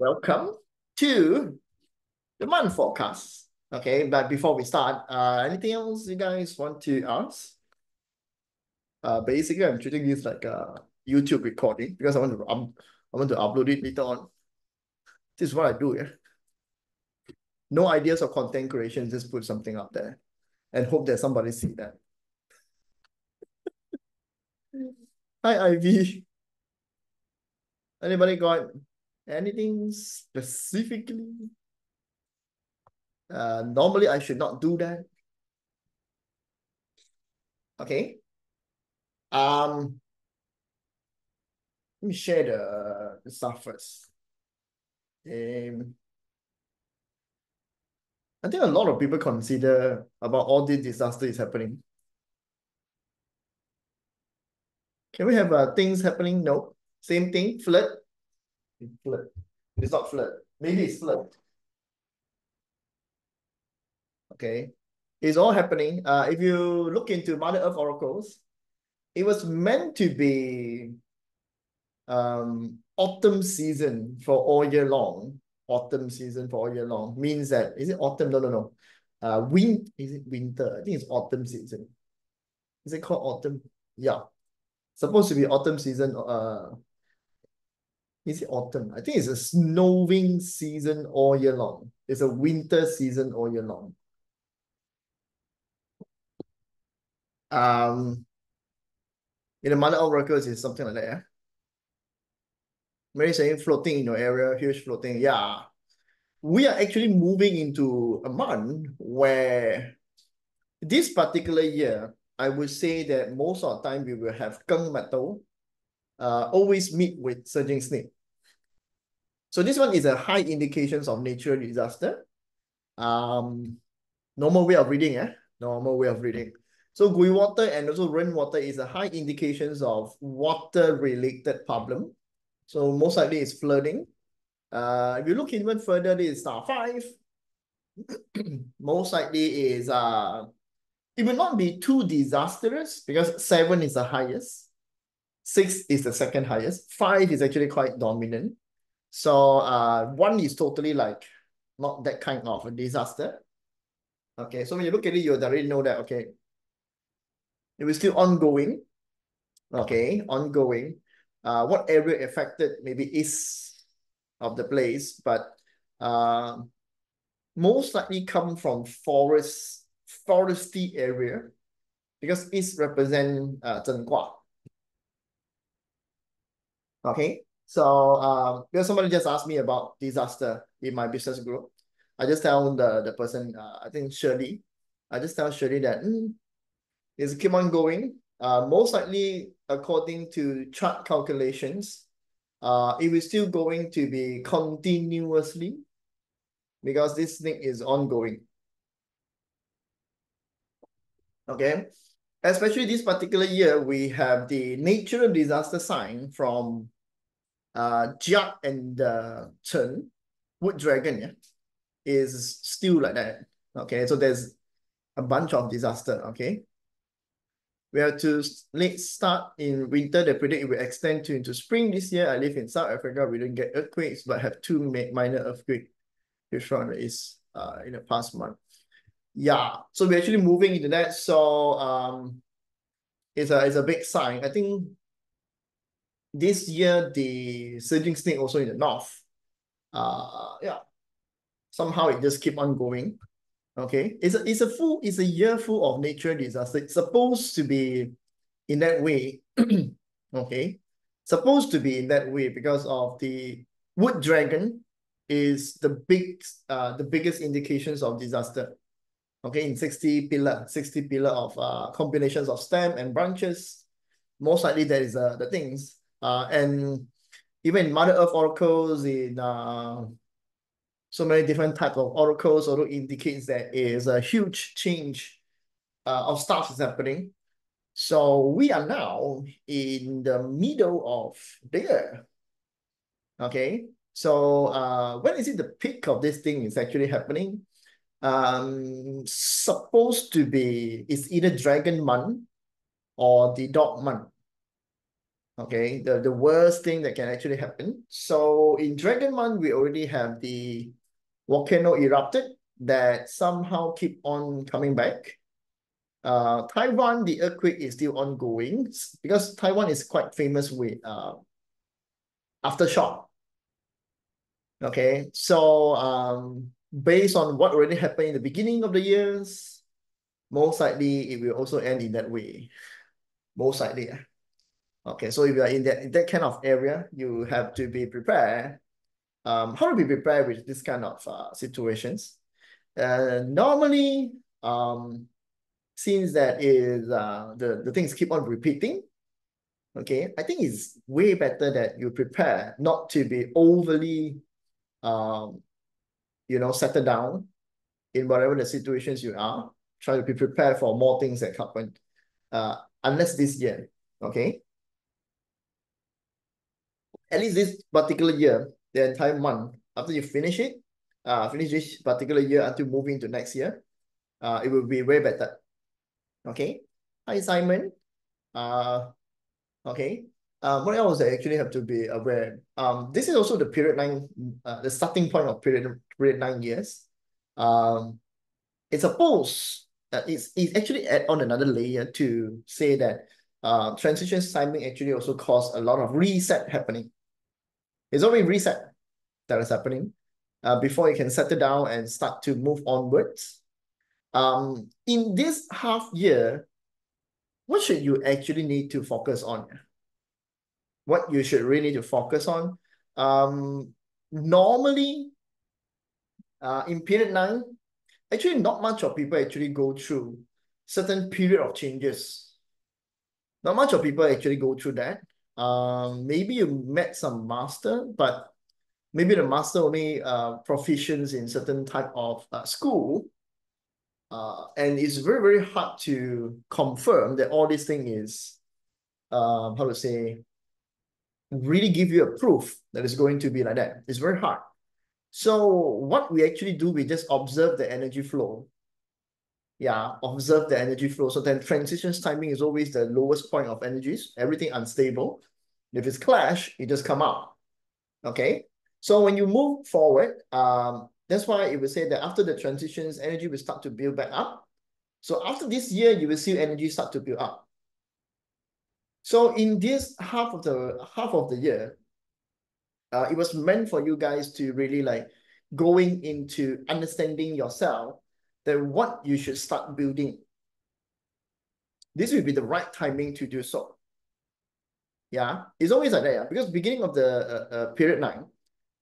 welcome to the month forecast. Okay, but before we start, uh, anything else you guys want to ask? Uh, basically, I'm treating this like a YouTube recording because I want to um, I want to upload it later on. This is what I do, yeah. No ideas of content creation, just put something up there and hope that somebody see that. Hi, Ivy. Anybody got anything specifically? Uh, normally I should not do that. Okay. Um, let me share the, the stuff first. Um, I think a lot of people consider about all this disaster is happening. Can we have uh, things happening? No. Same thing, flood. Flood. It's not flood. Maybe it's flood. Okay. It's all happening. Uh, if you look into Mother Earth oracles, it was meant to be um autumn season for all year long. Autumn season for all year long means that is it autumn? No, no, no. Uh, win is it winter? I think it's autumn season. Is it called autumn? Yeah, supposed to be autumn season. Uh, is it autumn? I think it's a snowing season all year long. It's a winter season all year long. Um, in the Mother Earth records, it's something like that. Yeah? Mary saying floating in your area, huge floating. Yeah. We are actually moving into a month where this particular year, I would say that most of the time we will have Keng metal uh, always meet with surging snake. So this one is a high indications of natural disaster. Um, normal way of reading, eh? Normal way of reading. So gui water and also rainwater is a high indications of water-related problem. So most likely it's flooding. Uh, if you look even further, this is star five. most likely is uh, it will not be too disastrous because seven is the highest, six is the second highest, five is actually quite dominant. So uh, one is totally like not that kind of a disaster. Okay, so when you look at it, you already know that okay, it was still ongoing. Okay, ongoing uh, what area affected maybe east of the place, but uh, most likely come from forest, foresty area because east represent uh, Zhenggua. Okay, so um, because somebody just asked me about disaster in my business group, I just tell the, the person, uh, I think Shirley, I just tell Shirley that mm, it's keep on going. Uh, most likely, according to chart calculations, uh, it is still going to be continuously because this thing is ongoing. Okay, especially this particular year, we have the natural disaster sign from uh, Jiak and uh, Chen, Wood Dragon, yeah, is still like that. Okay, so there's a bunch of disaster, okay? We have to late start in winter. They predict it will extend to into spring this year. I live in South Africa. We don't get earthquakes, but have two minor earthquakes. Which one is uh in the past month? Yeah, so we're actually moving into that. So um, it's a it's a big sign. I think this year the surging snake also in the north. Uh, yeah, somehow it just keep on going. Okay, it's a it's a full it's a year full of nature disaster. It's supposed to be in that way. okay, supposed to be in that way because of the wood dragon is the big uh the biggest indications of disaster. Okay, in 60 pillar, 60 pillar of uh combinations of stem and branches. Most likely that is uh the things. Uh and even Mother Earth oracles in uh so many different types of oracles also indicates that is a huge change uh, of stars is happening. So we are now in the middle of the year. Okay, so uh, when is it the peak of this thing is actually happening? Um, supposed to be it's either dragon month or the dog month. Okay, the, the worst thing that can actually happen. So in Dragon Month, we already have the volcano erupted that somehow keep on coming back. Uh, Taiwan, the earthquake is still ongoing because Taiwan is quite famous with uh, aftershock. Okay, so um, based on what already happened in the beginning of the years, most likely it will also end in that way. Most likely. Okay, so if you are in that, in that kind of area, you have to be prepared. Um, how to be prepared with this kind of uh, situations? Uh, normally, um, since that is uh, the, the things keep on repeating, okay, I think it's way better that you prepare not to be overly, um, you know, settle down in whatever the situations you are. Try to be prepared for more things that happen, uh, unless this year, okay? at least this particular year, the entire month, after you finish it, uh, finish this particular year until moving to next year, uh, it will be way better. Okay. Hi, Simon. Uh, okay. Uh, what else I actually have to be aware? Um, this is also the period nine, uh, the starting point of period period nine years. Um, it's supposed uh, it's it's actually add on another layer to say that uh transition timing actually also caused a lot of reset happening. It's only reset that is happening uh, before you can settle down and start to move onwards. Um, in this half year, what should you actually need to focus on? What you should really need to focus on? Um, normally, uh, in period nine, actually not much of people actually go through certain period of changes. Not much of people actually go through that. Um, maybe you met some master, but maybe the master only uh, proficient in certain type of uh, school. Uh, and it's very, very hard to confirm that all this thing is, um, how to say, really give you a proof that it's going to be like that. It's very hard. So what we actually do, we just observe the energy flow. Yeah, observe the energy flow. So then transitions timing is always the lowest point of energies, everything unstable. If it's clash, it just come out. Okay. So when you move forward, um, that's why it will say that after the transitions, energy will start to build back up. So after this year, you will see energy start to build up. So in this half of the half of the year, uh, it was meant for you guys to really like going into understanding yourself that what you should start building. This will be the right timing to do so. Yeah, it's always like that. Yeah, because beginning of the uh, uh, period nine,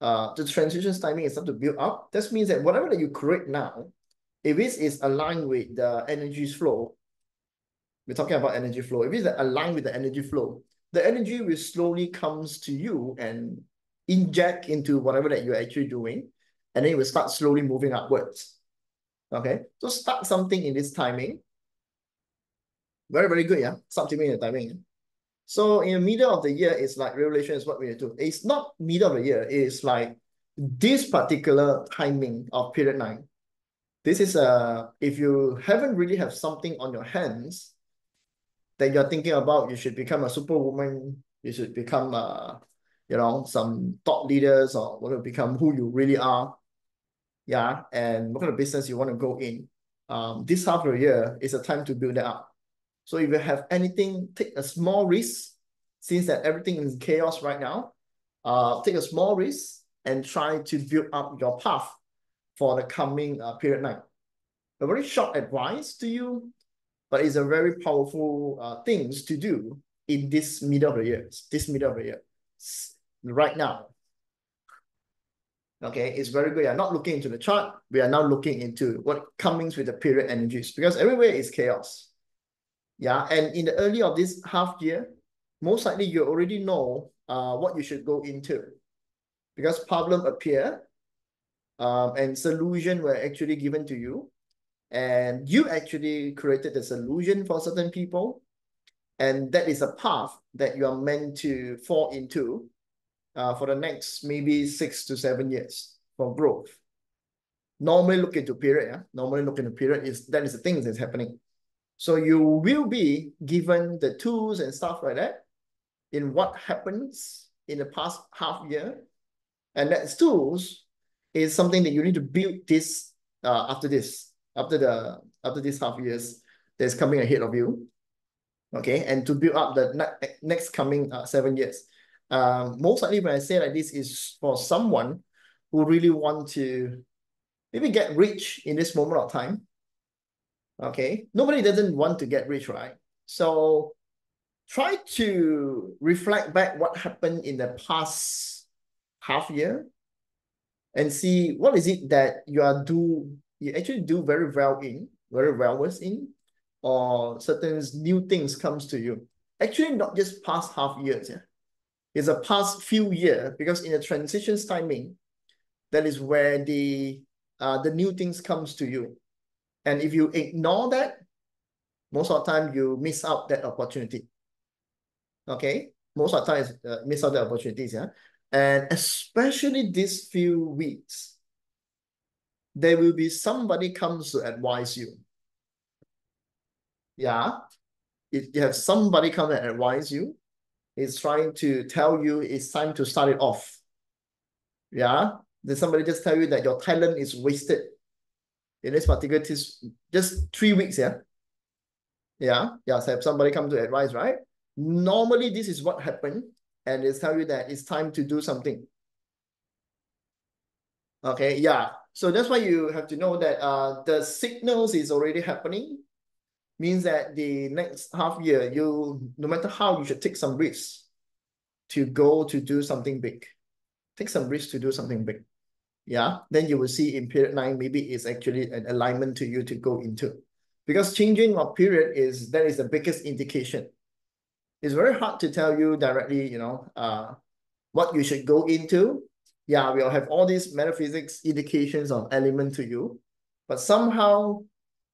uh, the transitions timing is start to build up. This means that whatever that you create now, if this is aligned with the energy flow, we're talking about energy flow. If it's aligned with the energy flow, the energy will slowly comes to you and inject into whatever that you're actually doing, and then it will start slowly moving upwards. Okay, so start something in this timing. Very, very good, yeah. Start timing the timing. So in the middle of the year, it's like revelation is what we do. It's not middle of the year. It's like this particular timing of period nine. This is a, if you haven't really have something on your hands that you're thinking about, you should become a superwoman. You should become, uh, you know, some thought leaders or want to become who you really are. Yeah. And what kind of business you want to go in. Um, this half of the year is a time to build that up. So if you have anything, take a small risk, since that everything is chaos right now, uh, take a small risk and try to build up your path for the coming uh, period nine. A very short advice to you, but it's a very powerful uh, things to do in this middle of the year, this middle of the year, right now. Okay, it's very good. We are not looking into the chart. We are now looking into what comes with the period energies because everywhere is chaos. Yeah, and in the early of this half year, most likely you already know uh, what you should go into because problem appear um, and solution were actually given to you and you actually created the solution for certain people and that is a path that you are meant to fall into uh, for the next maybe six to seven years for growth. Normally look into period, yeah? Normally look into period is that is the thing that's happening. So you will be given the tools and stuff like that in what happens in the past half year. And that tools is something that you need to build this uh, after this, after the after this half years that's coming ahead of you. Okay, and to build up the ne next coming uh, seven years. Um, most likely when I say like this is for someone who really want to maybe get rich in this moment of time. Okay, nobody doesn't want to get rich, right? So try to reflect back what happened in the past half year and see what is it that you are do you actually do very well in, very well with in, or certain new things comes to you. Actually, not just past half years, yeah. It's a past few years because in the transitions timing, that is where the uh, the new things comes to you. And if you ignore that, most of the time you miss out that opportunity. Okay, most of the time uh, miss out the opportunities, yeah. And especially these few weeks, there will be somebody comes to advise you. Yeah, if you have somebody come and advise you, is trying to tell you it's time to start it off. Yeah, then somebody just tell you that your talent is wasted in this particular just three weeks, yeah? Yeah, yeah, so have somebody come to advise, right? Normally, this is what happened, and they tell you that it's time to do something. Okay, yeah. So that's why you have to know that uh, the signals is already happening. Means that the next half year, you no matter how, you should take some risks to go to do something big. Take some risks to do something big yeah, then you will see in period nine, maybe it's actually an alignment to you to go into. Because changing of period is, that is the biggest indication. It's very hard to tell you directly, you know, uh, what you should go into. Yeah, we'll have all these metaphysics indications of element to you, but somehow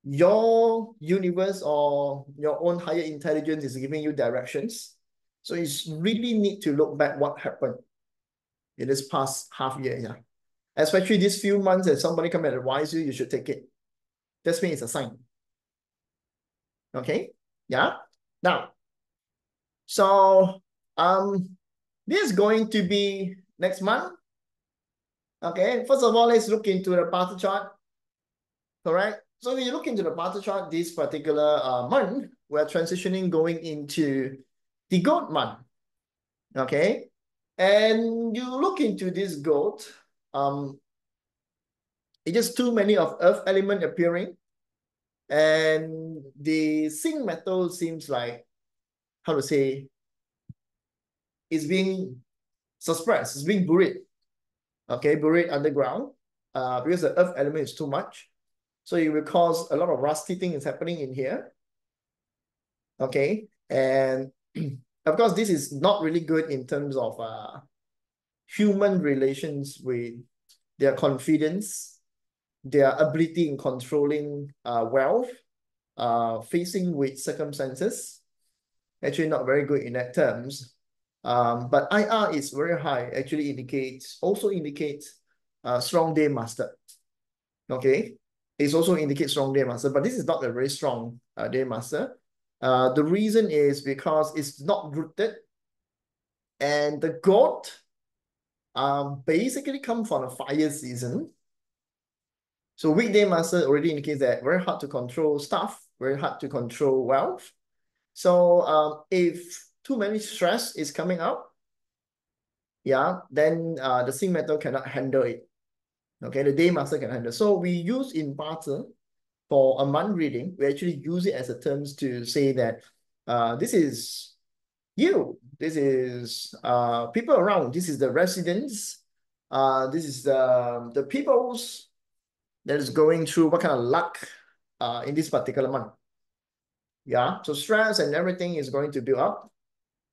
your universe or your own higher intelligence is giving you directions. So you really need to look back what happened in this past half year. Yeah especially these few months if somebody come and advise you, you should take it. That's means it's a sign. Okay, yeah. Now, so um, this is going to be next month. Okay, first of all, let's look into the Bazi chart. Correct. So when you look into the Bazi chart, this particular uh, month, we're transitioning going into the goat month. Okay, and you look into this goat, um, it's just too many of earth element appearing. And the Xin metal seems like, how to say, it's being suppressed, it's being buried. Okay, buried underground uh, because the earth element is too much. So it will cause a lot of rusty things happening in here. Okay, and of course, this is not really good in terms of uh, human relations with their confidence, their ability in controlling uh, wealth, uh, facing with circumstances. Actually, not very good in that terms. Um, but IR is very high, actually indicates, also indicates uh, strong day master. Okay, it also indicates strong day master, but this is not a very strong uh, day master. Uh, the reason is because it's not rooted and the goat um, basically come from a fire season. So weak day master already indicates that very hard to control stuff, very hard to control wealth. So um, if too many stress is coming up, yeah, then uh, the Xin metal cannot handle it. Okay, the day master can handle. So we use in Bazi for a month reading, we actually use it as a terms to say that uh, this is you. This is uh, people around. This is the residents. Uh, this is the, the peoples that is going through what kind of luck uh, in this particular month. Yeah, so stress and everything is going to build up.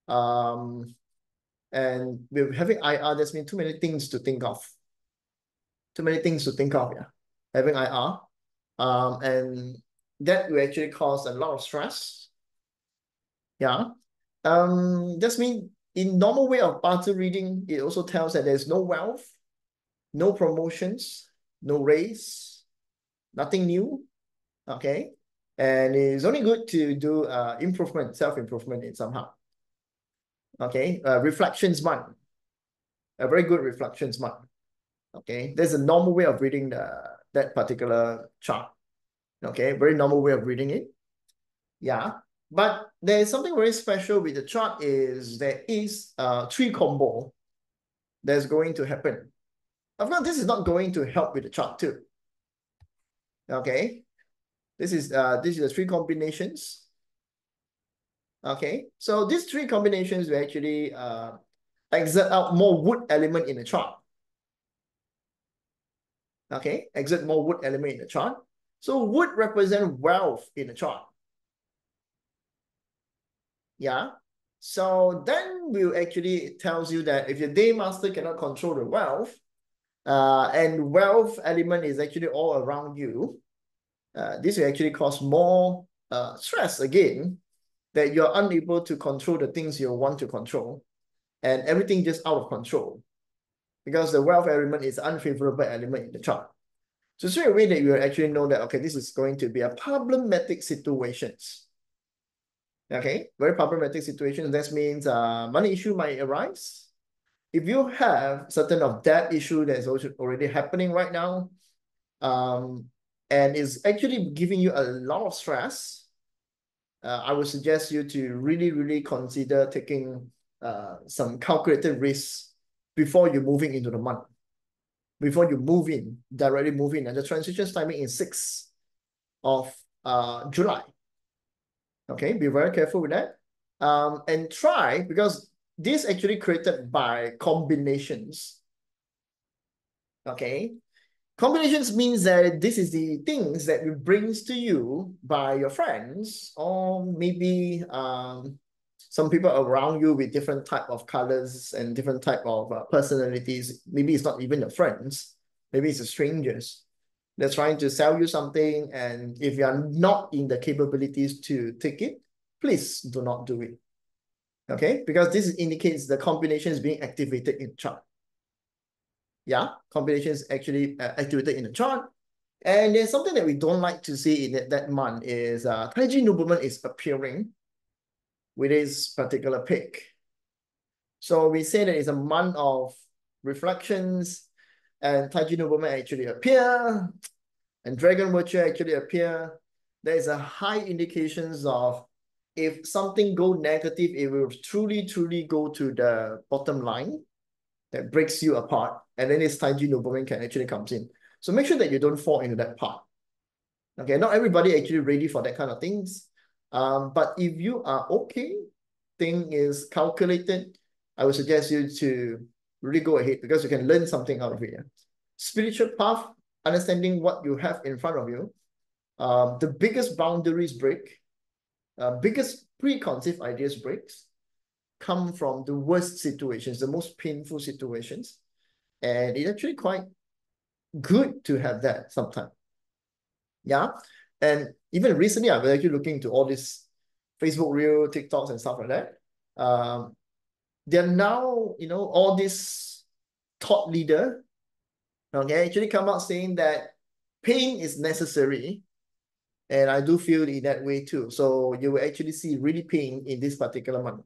Um, and we're having IR, there's been too many things to think of. Too many things to think of, yeah. Having IR. Um, and that will actually cause a lot of stress. Yeah. Um, that's mean in normal way of Bazi reading, it also tells that there's no wealth, no promotions, no raise, nothing new. Okay. And it's only good to do uh improvement, self-improvement in somehow. Okay, uh, reflections month. A very good reflections month. Okay, there's a normal way of reading the that particular chart. Okay, very normal way of reading it. Yeah, but there is something very special with the chart is there is a three combo that's going to happen. Of course, this is not going to help with the chart too. Okay, this is uh this is the three combinations. Okay, so these three combinations will actually uh exert out more wood element in the chart. Okay, exert more wood element in the chart. So wood represent wealth in the chart. Yeah. So then will actually tells you that if your day master cannot control the wealth, uh, and wealth element is actually all around you, uh, this will actually cause more uh, stress again, that you're unable to control the things you want to control, and everything just out of control, because the wealth element is unfavorable element in the chart. So straight away that you actually know that, okay, this is going to be a problematic situations. Okay, very problematic situations. That means uh, money issue might arise. If you have certain of debt issue that's also already happening right now, um, and is actually giving you a lot of stress, uh, I would suggest you to really, really consider taking uh, some calculated risks before you're moving into the month before you move in, directly move in. And the transition timing is 6th of uh, July. Okay, be very careful with that. Um, and try, because this actually created by combinations. Okay, combinations means that this is the things that it brings to you by your friends or maybe um, some people around you with different type of colors and different type of uh, personalities. Maybe it's not even your friends. Maybe it's strangers. They're trying to sell you something. And if you are not in the capabilities to take it, please do not do it. Okay, because this indicates the combination is being activated in chart. Yeah, combination is actually uh, activated in the chart. And there's something that we don't like to see in that, that month is uh, Taiji nobleman is appearing with this particular pick. So we say that it's a month of reflections and Taiji nobleman actually appear and Dragon Virtue actually appear. There is a high indications of if something go negative, it will truly, truly go to the bottom line that breaks you apart. And then this Taiji nobleman can actually comes in. So make sure that you don't fall into that part. Okay, not everybody actually ready for that kind of things. Um, but if you are okay, thing is calculated, I would suggest you to really go ahead because you can learn something out of it. Spiritual path, understanding what you have in front of you. Um, the biggest boundaries break, uh, biggest preconceived ideas breaks come from the worst situations, the most painful situations. And it's actually quite good to have that sometimes. Yeah. And even recently, I've actually looking into all this Facebook Reel, TikToks, and stuff like that. Um, they're now, you know, all this thought leader, okay, actually come out saying that pain is necessary. And I do feel in that way too. So you will actually see really pain in this particular month.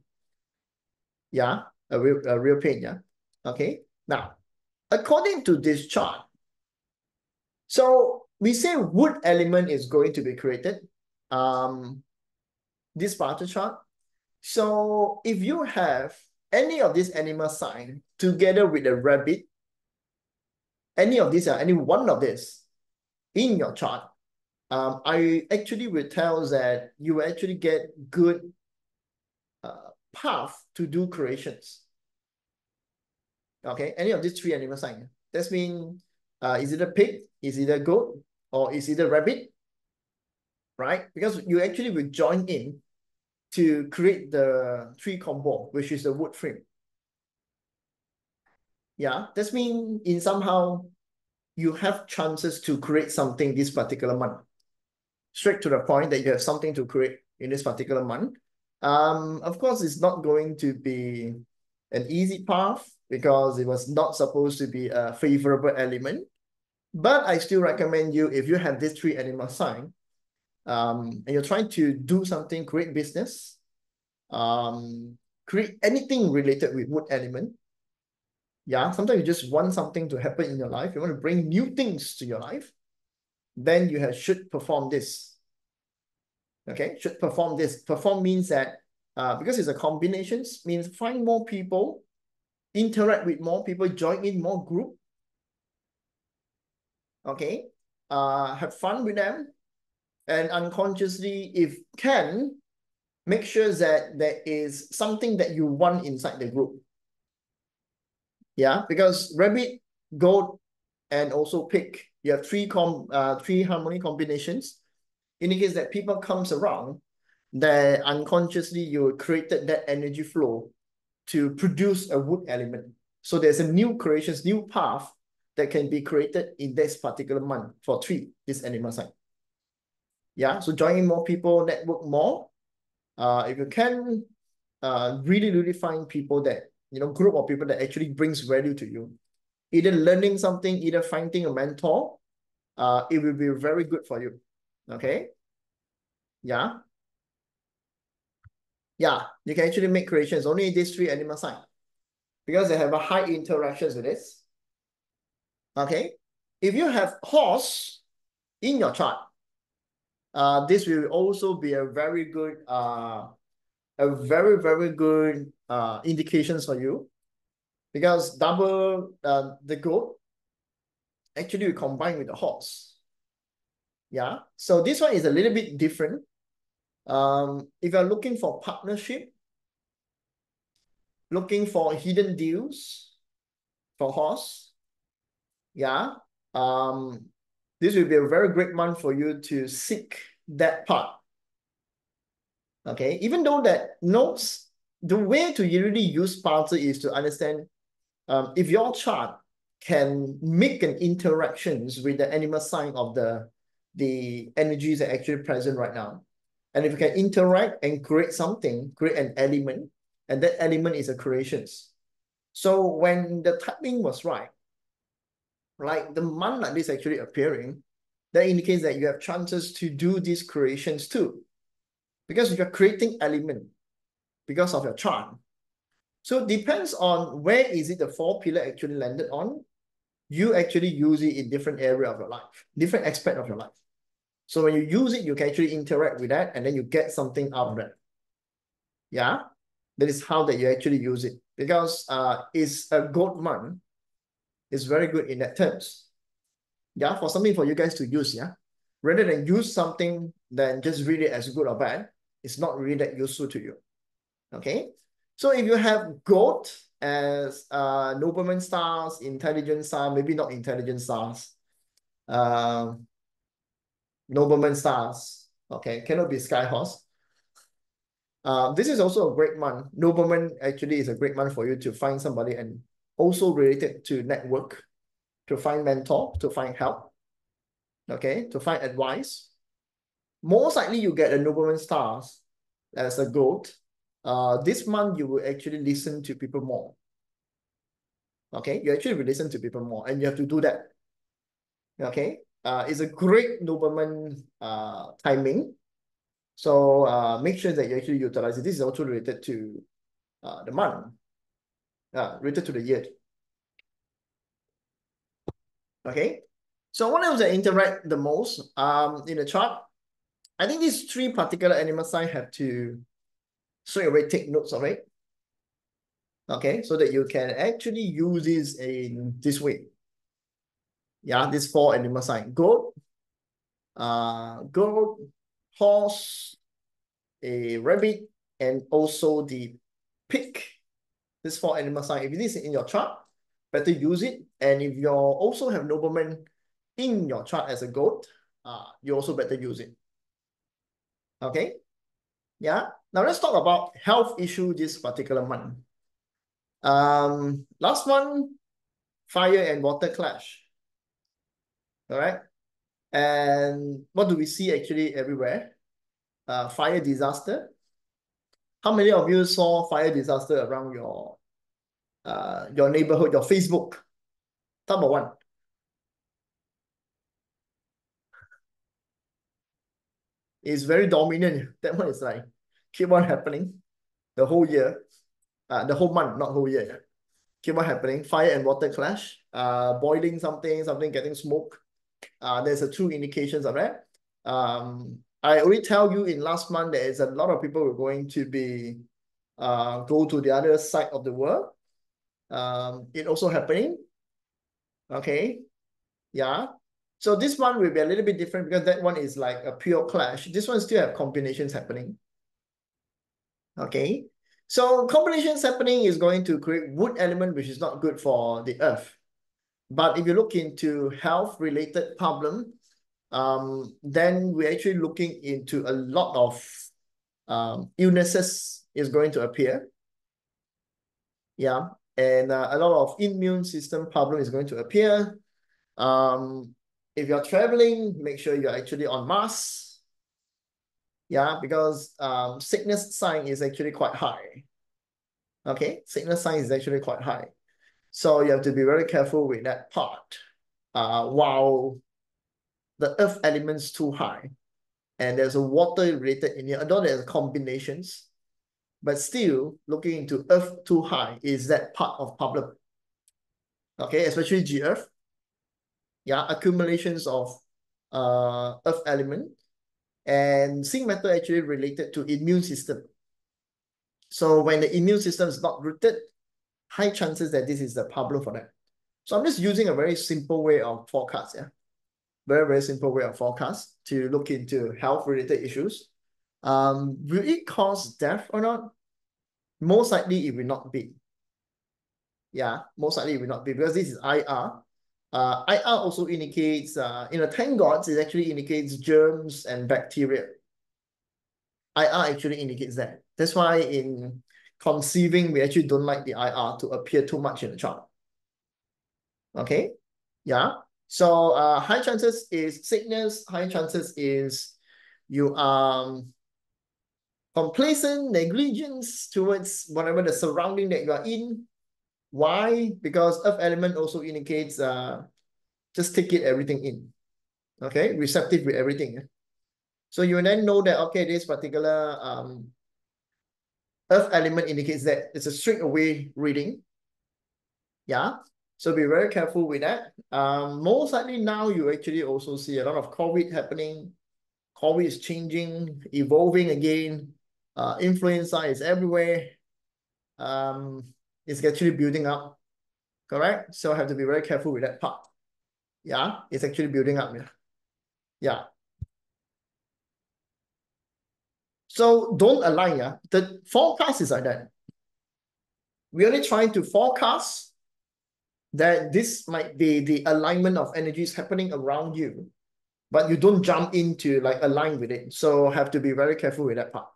Yeah, a real, a real pain, yeah. Okay, now, according to this chart, so we say wood element is going to be created. Um, this part of the chart. So if you have any of these animal sign together with a rabbit, any of these, uh, any one of this in your chart, um, I actually will tell that you will actually get good uh, path to do creations. Okay, any of these three animal sign. That's mean, uh, is it a pig? Is it a goat? Or is it a rabbit? Right? Because you actually will join in to create the tree combo, which is the wood frame. Yeah, that's mean in somehow you have chances to create something this particular month. Straight to the point that you have something to create in this particular month. Um, of course, it's not going to be an easy path because it was not supposed to be a favorable element. But I still recommend you, if you have this three animal sign, um, and you're trying to do something, create business, um, create anything related with wood element. Yeah, sometimes you just want something to happen in your life. You want to bring new things to your life. Then you have should perform this. Okay, should perform this. Perform means that uh, because it's a combinations, means find more people, interact with more people, join in more group. Okay, uh, have fun with them, and unconsciously, if can, make sure that there is something that you want inside the group. Yeah, because rabbit, goat, and also pig, you have three com uh, three harmony combinations. Indicates that people comes around, that unconsciously you created that energy flow to produce a wood element. So there's a new creations, new path that can be created in this particular month for three, this animal sign. Yeah, so joining more people, network more, uh, if you can uh, really, really find people that, you know, group of people that actually brings value to you, either learning something, either finding a mentor, uh, it will be very good for you. Okay. Yeah. Yeah, you can actually make creations only in these three animal sign because they have a high interactions with this. Okay. If you have horse in your chart, uh, this will also be a very good, uh, a very, very good uh, indications for you because double uh, the goat actually combine with the horse. Yeah, so this one is a little bit different. Um, if you're looking for partnership, looking for hidden deals for horse, yeah, um, this will be a very great month for you to seek that part. Okay, even though that notes, the way to really use Bazi is to understand um, if your chart can make an interactions with the animal sign of the, the energies that actually present right now. And if you can interact and create something, create an element, and that element is a creations. So when the timing was right, like the month like this actually appearing, that indicates that you have chances to do these creations too. Because you're creating element because of your chart. So it depends on where is it the four pillar actually landed on. You actually use it in different area of your life, different aspect of your life. So when you use it, you can actually interact with that and then you get something out of that. Yeah, that is how that you actually use it because uh, it's a gold month is very good in that terms. Yeah, for something for you guys to use, yeah. Rather than use something than just read it as good or bad, it's not really that useful to you. Okay. So if you have goat as uh nobleman stars, intelligent star, maybe not intelligent stars, uh, nobleman stars, okay, cannot be sky horse. Uh, this is also a great month. Nobleman actually is a great month for you to find somebody and also related to network, to find mentor, to find help, okay, to find advice. Most likely you get a nobleman stars as a goat. Uh, this month you will actually listen to people more. Okay, you actually will listen to people more and you have to do that. Okay, uh, it's a great nobleman uh, timing. So uh, make sure that you actually utilize it. This is also related to uh, the month uh, related to the year. Okay, so what else that interact the most um, in the chart? I think these three particular animal signs have to straight away take notes of it. Okay, so that you can actually use this in this way. Yeah, these four animal sign. Goat, uh, goat, horse, a rabbit, and also the pig this four animal sign. If it is in your chart, better use it. And if you also have nobleman in your chart as a goat, uh, you also better use it. Okay. Yeah. Now let's talk about health issue this particular month. Um, last one, fire and water clash. All right. And what do we see actually everywhere? Uh, fire disaster, how many of you saw fire disaster around your uh your neighborhood, your Facebook? Number one. It's very dominant. That one is like keep on happening the whole year. uh, the whole month, not whole year. Keep on happening? Fire and water clash, uh, boiling something, something getting smoke. Uh, there's a two indications of that. Um, I already tell you in last month there is a lot of people who are going to be uh go to the other side of the world. Um, it also happening. Okay, yeah. So this one will be a little bit different because that one is like a pure clash. This one still have combinations happening. Okay, so combinations happening is going to create wood element, which is not good for the earth. But if you look into health related problem, um, then we're actually looking into a lot of um, illnesses is going to appear. Yeah, and uh, a lot of immune system problem is going to appear. Um, if you're traveling, make sure you're actually on mask. Yeah, because um, sickness sign is actually quite high. Okay, sickness sign is actually quite high. So you have to be very careful with that part. Uh, while the earth elements too high, and there's a water related in here, although there's combinations, but still looking into earth too high is that part of problem. Okay, especially Ji earth. Yeah, accumulations of uh, earth element and Xin metal actually related to immune system. So when the immune system is not rooted, high chances that this is the problem for them. So I'm just using a very simple way of forecast, yeah. Very, very simple way of forecast to look into health-related issues. Um, will it cause death or not? Most likely it will not be. Yeah, most likely it will not be because this is IR. Uh, IR also indicates, uh, in the 10 gods, it actually indicates germs and bacteria. IR actually indicates that. That's why in conceiving, we actually don't like the IR to appear too much in the chart. Okay, yeah. So uh, high chances is sickness, high chances is you are um, complacent, negligence towards whatever the surrounding that you are in. Why? Because earth element also indicates uh, just take it everything in. Okay, receptive with everything. So you then know that, okay, this particular um, earth element indicates that it's a straight away reading. Yeah, so be very careful with that. Um, most likely now you actually also see a lot of COVID happening. COVID is changing, evolving again. Uh, influenza is everywhere. Um, it's actually building up, correct? So I have to be very careful with that part. Yeah, it's actually building up. Yeah. Yeah. So don't align. Yeah? The forecast is like that. We're only trying to forecast that this might be the alignment of energies happening around you, but you don't jump into like align with it. So have to be very careful with that part.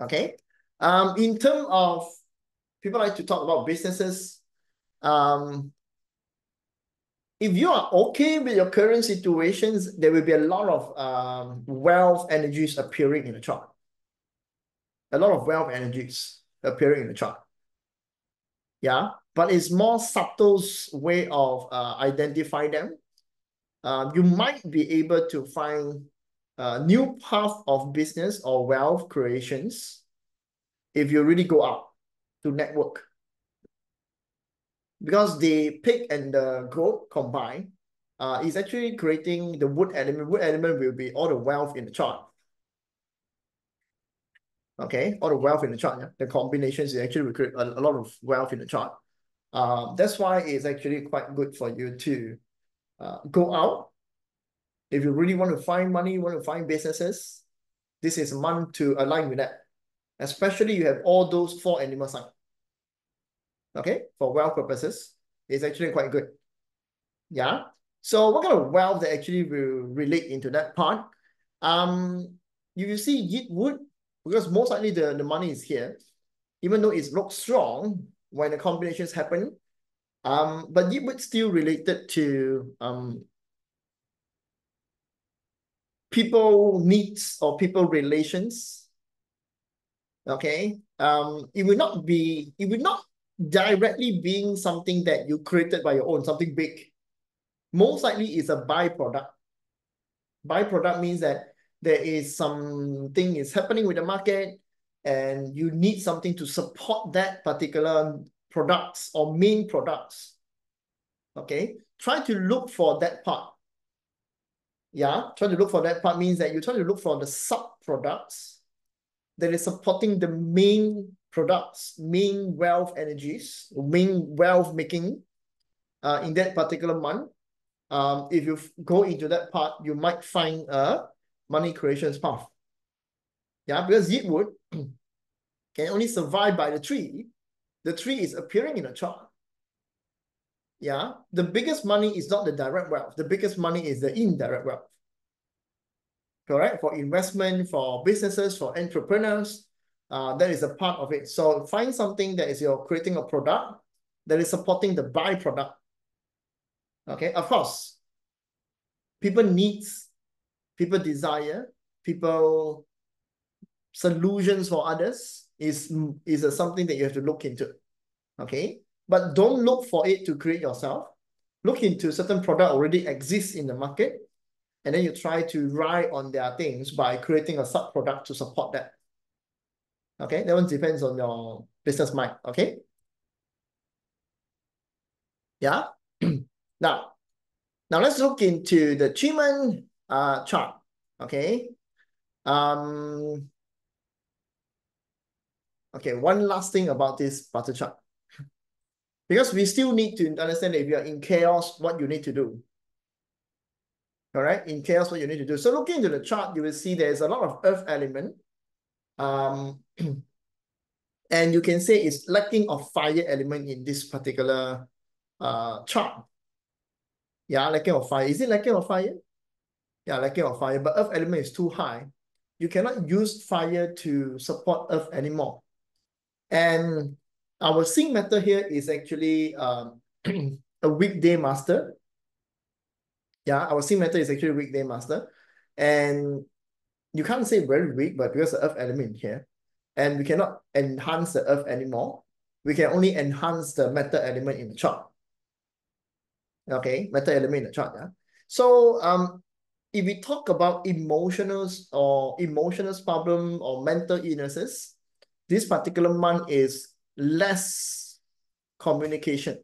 Okay. Um, in terms of people like to talk about businesses, um, if you are okay with your current situations, there will be a lot of um, wealth energies appearing in the chart. A lot of wealth energies appearing in the chart. Yeah, but it's more subtle way of uh, identify them. Uh, you might be able to find a new path of business or wealth creations if you really go out to network because the pig and the goat combined uh, is actually creating the wood element. Wood element will be all the wealth in the chart. Okay, all the wealth in the chart. Yeah? The combinations actually create a, a lot of wealth in the chart. Uh, that's why it's actually quite good for you to uh, go out. If you really want to find money, want to find businesses, this is a month to align with that. Especially you have all those four animal signs okay, for wealth purposes, it's actually quite good. Yeah. So what kind of wealth that actually will relate into that part? Um, you will see Yeet wood, because most likely the, the money is here, even though it looks strong when the combinations happen. Um, but it would still related to um people needs or people relations. Okay. Um, it will not be, it will not directly being something that you created by your own, something big, most likely is a byproduct. Byproduct means that there is something is happening with the market. And you need something to support that particular products or main products. Okay, try to look for that part. Yeah, try to look for that part means that you try to look for the sub products that is supporting the main products, main wealth energies, main wealth making uh, in that particular month. Um, if you go into that part, you might find a money creations path. Yeah, because it would can only survive by the tree. The tree is appearing in a chart. Yeah, the biggest money is not the direct wealth. The biggest money is the indirect wealth. Correct? For investment, for businesses, for entrepreneurs, uh, that is a part of it. So find something that is you're creating a product that is supporting the byproduct. Okay, of course, people needs, people desire, people solutions for others is, is a, something that you have to look into. Okay, but don't look for it to create yourself. Look into certain product already exists in the market, and then you try to ride on their things by creating a sub product to support that. Okay, that one depends on your business mind. Okay. Yeah. now, now let's look into the achievement uh, chart. Okay. Um, Okay, one last thing about this Bazi chart. Because we still need to understand if you're in chaos, what you need to do. All right, in chaos, what you need to do. So looking into the chart, you will see there's a lot of earth element. Um, and you can say it's lacking of fire element in this particular uh, chart. Yeah, lacking of fire. Is it lacking of fire? Yeah, lacking of fire, but earth element is too high. You cannot use fire to support earth anymore. And our Xin metal here is actually um, a weak day master. Yeah, our Xin metal is actually a weak day master. And you can't say very weak, but because the earth element here, and we cannot enhance the earth anymore, we can only enhance the metal element in the chart. Okay, metal element in the chart. Yeah. So um, if we talk about emotional or emotional problem or mental illnesses, this particular month is less communication.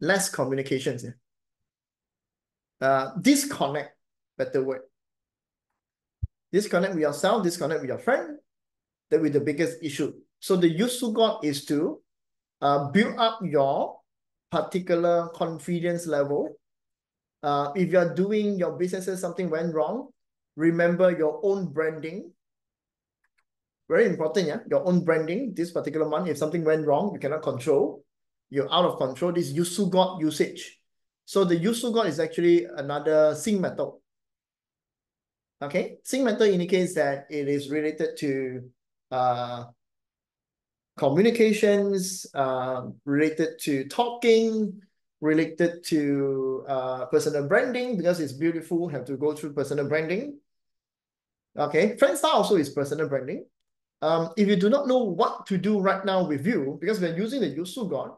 Less communications. Uh, disconnect, better word. Disconnect with yourself, disconnect with your friend. That will be the biggest issue. So the useful God is to uh, build up your particular confidence level. Uh, if you're doing your businesses, something went wrong, remember your own branding, very important, yeah. Your own branding this particular month. If something went wrong, you cannot control. You're out of control. This useful God usage. So the useful God is actually another Xin metal. Okay, Xin metal indicates that it is related to uh, communications, uh, related to talking, related to uh, personal branding because it's beautiful, have to go through personal branding. Okay, Friendstar also is personal branding. Um, if you do not know what to do right now with you, because we're using the useful God,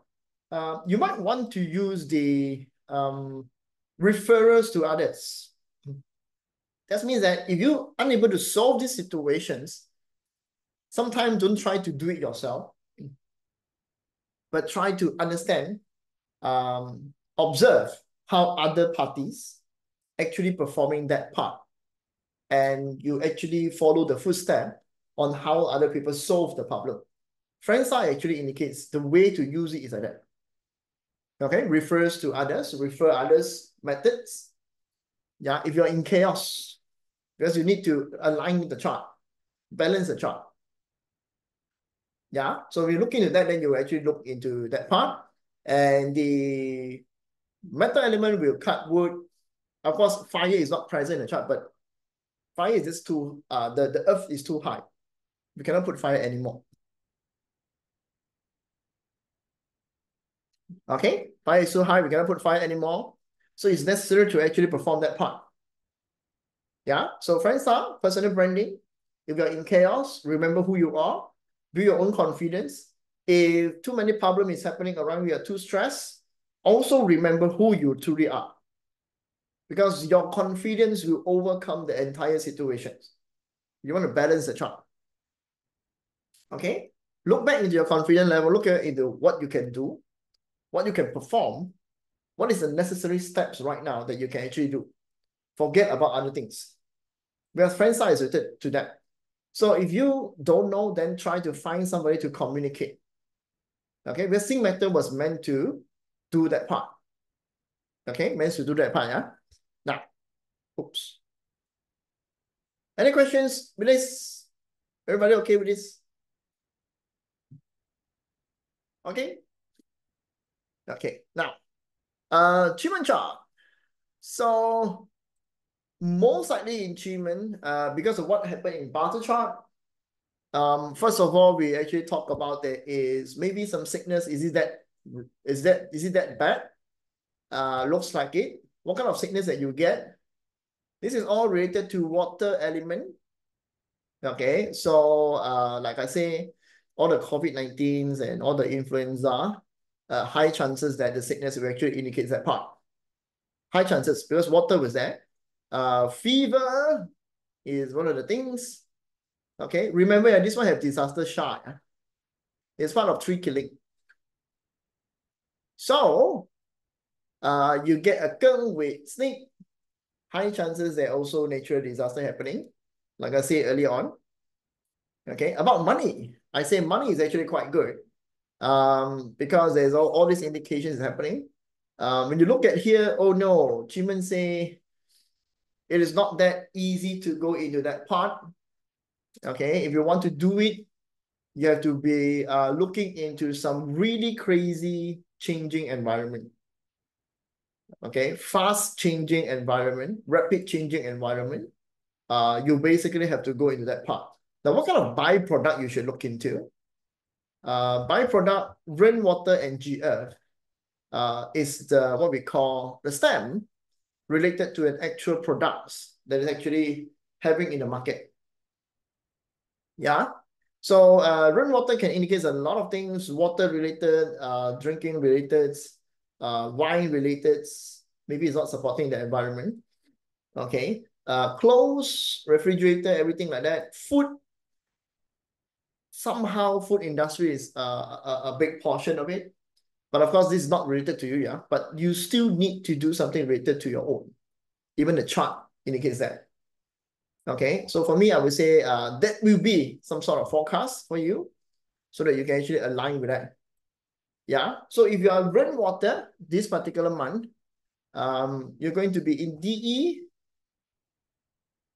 uh, you might want to use the um, referrals to others. That means that if you're unable to solve these situations, sometimes don't try to do it yourself, but try to understand, um, observe how other parties actually performing that part. And you actually follow the footstep on how other people solve the problem. Friendstar actually indicates the way to use it is like that. Okay, refers to others, refer others methods. Yeah, if you're in chaos, because you need to align the chart, balance the chart. Yeah, so if you look into that, then you actually look into that part. And the metal element will cut wood. Of course, fire is not present in the chart, but fire is just too, uh, the, the earth is too high. We cannot put fire anymore. Okay, fire is so high, we cannot put fire anymore. So it's necessary to actually perform that part. Yeah, so Friendstar, ah, personal branding. If you're in chaos, remember who you are, build your own confidence. If too many problem is happening around you, are too stressed, also remember who you truly are. Because your confidence will overcome the entire situations. You want to balance the chart. Okay. Look back into your confidence level. Look at into what you can do, what you can perform. What is the necessary steps right now that you can actually do? Forget about other things. Because friends are related to that. So if you don't know, then try to find somebody to communicate. Okay, because Xin metal was meant to do that part. Okay, meant to do that part, yeah? Now, oops. Any questions with this? Everybody okay with this? Okay. Okay, now, uh, achievement chart. So, most likely in achievement, uh, because of what happened in Bazi chart, um, first of all, we actually talk about there is maybe some sickness. Is it that, is that, is it that bad? Uh, looks like it. What kind of sickness that you get? This is all related to water element. Okay, so uh, like I say, all the COVID-19s and all the influenza, uh, high chances that the sickness will actually indicate that part. High chances because water was there. Uh, fever is one of the things. Okay, remember yeah, this one have disaster shot. It's part of tree killing. So, uh, you get a gun with snake. High chances there also natural disaster happening. Like I said earlier on. Okay, about money. I say money is actually quite good um, because there's all, all these indications happening. Um, when you look at here, oh no, Qimen say it is not that easy to go into that part. Okay, if you want to do it, you have to be uh, looking into some really crazy changing environment. Okay, fast changing environment, rapid changing environment. Uh, you basically have to go into that part. Now, what kind of byproduct you should look into? Uh, byproduct, Ren water and GF uh, is the what we call the stem related to an actual products that is actually having in the market. Yeah. So uh, Ren water can indicate a lot of things, water related, uh, drinking related, uh, wine related. Maybe it's not supporting the environment. Okay. Uh, clothes, refrigerator, everything like that. Food somehow food industry is uh, a, a big portion of it. But of course, this is not related to you, yeah. But you still need to do something related to your own. Even the chart indicates that. Okay, so for me, I would say uh, that will be some sort of forecast for you so that you can actually align with that. Yeah, so if you are Ren water this particular month, um, you're going to be in DE.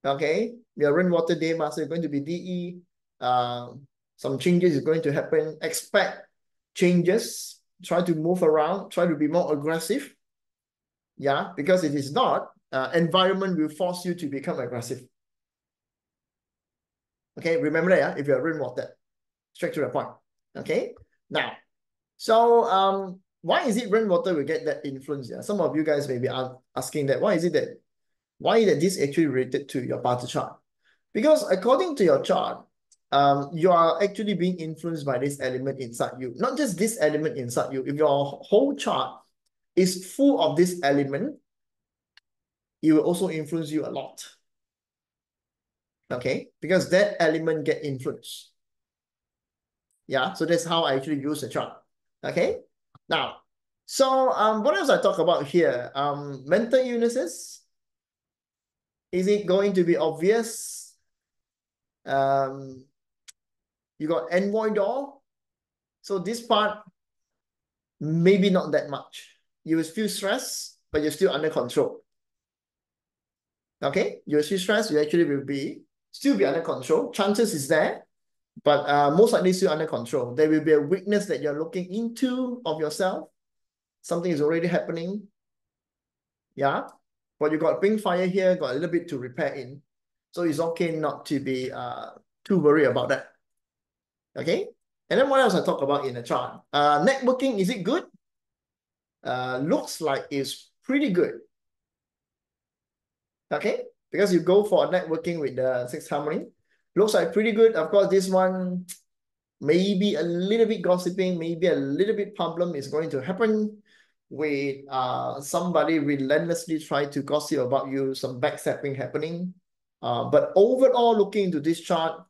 Okay, your Ren water day master, you're going to be DE. Uh, some changes is going to happen. Expect changes. Try to move around. Try to be more aggressive. Yeah, because it's not, uh, environment will force you to become aggressive. Okay, remember that, yeah? if you're Ren water. Straight to the point. Okay, now, so um, why is it Ren water will get that influence? Yeah, some of you guys may be asking that. Why is it that? Why that this actually related to your Bazi chart? Because according to your chart, um, you are actually being influenced by this element inside you. Not just this element inside you. If your whole chart is full of this element, it will also influence you a lot. Okay, because that element get influenced. Yeah, so that's how I actually use the chart. Okay, now, so um, what else I talk about here? Um, mental illnesses. Is it going to be obvious? Um, you got envoy door. So this part, maybe not that much. You will feel stress, but you're still under control. Okay, you will feel stress, you actually will be still be under control. Chances is there, but uh, most likely still under control. There will be a weakness that you're looking into of yourself. Something is already happening. Yeah, but you got Bing fire here, got a little bit to repair in. So it's okay not to be uh, too worried about that. Okay. And then what else I talk about in the chart? Uh, networking, is it good? Uh, looks like it's pretty good. Okay. Because you go for networking with the six harmony. Looks like pretty good. Of course, this one, maybe a little bit gossiping, maybe a little bit problem is going to happen with uh, somebody relentlessly try to gossip about you, some backstabbing happening. Uh, but overall, looking into this chart,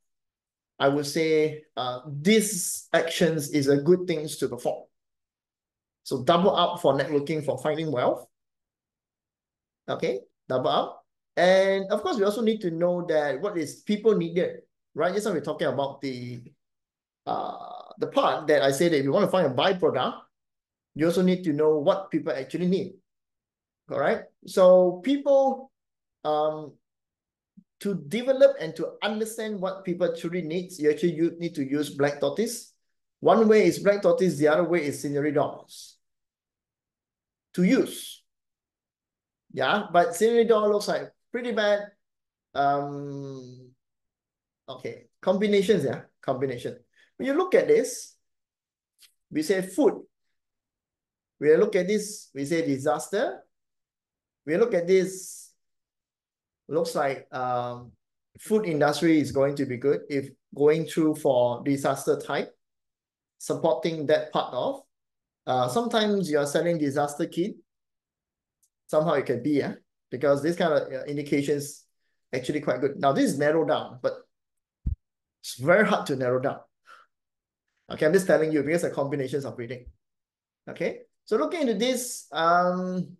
I would say uh, these actions is a good things to perform. So double up for networking for finding wealth. Okay, double up. And of course, we also need to know that what is people needed, right? Just now we're talking about the uh the part that I say that if you want to find a byproduct, you also need to know what people actually need. All right. So people um to develop and to understand what people truly needs, you actually you need to use black tortoise. One way is black tortoise, the other way is scenery doors. To use. Yeah, but scenery door looks like pretty bad. Um, okay, combinations, yeah, combination. When you look at this, we say food. We look at this, we say disaster. We look at this, looks like um, food industry is going to be good if going through for disaster type, supporting that part of. Uh, sometimes you're selling disaster kit. Somehow it can be, yeah, because this kind of uh, indications actually quite good. Now this is narrowed down, but it's very hard to narrow down. Okay, I'm just telling you because the combinations of reading. Okay, so looking into this, um,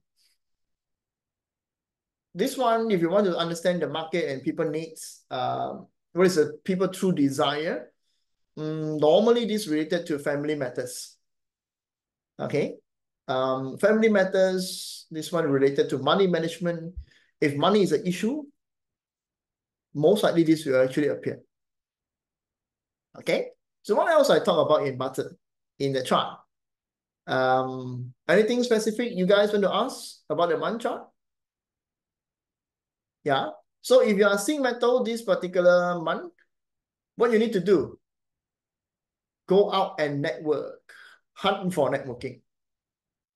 this one, if you want to understand the market and people needs, um, what is a people true desire? Um, normally, this related to family matters. Okay, um, family matters. This one related to money management. If money is an issue, most likely this will actually appear. Okay, so what else I talk about in button in the chart? Um, anything specific you guys want to ask about the month chart? Yeah. So if you are Xin metal this particular month, what you need to do, go out and network, hunt for networking.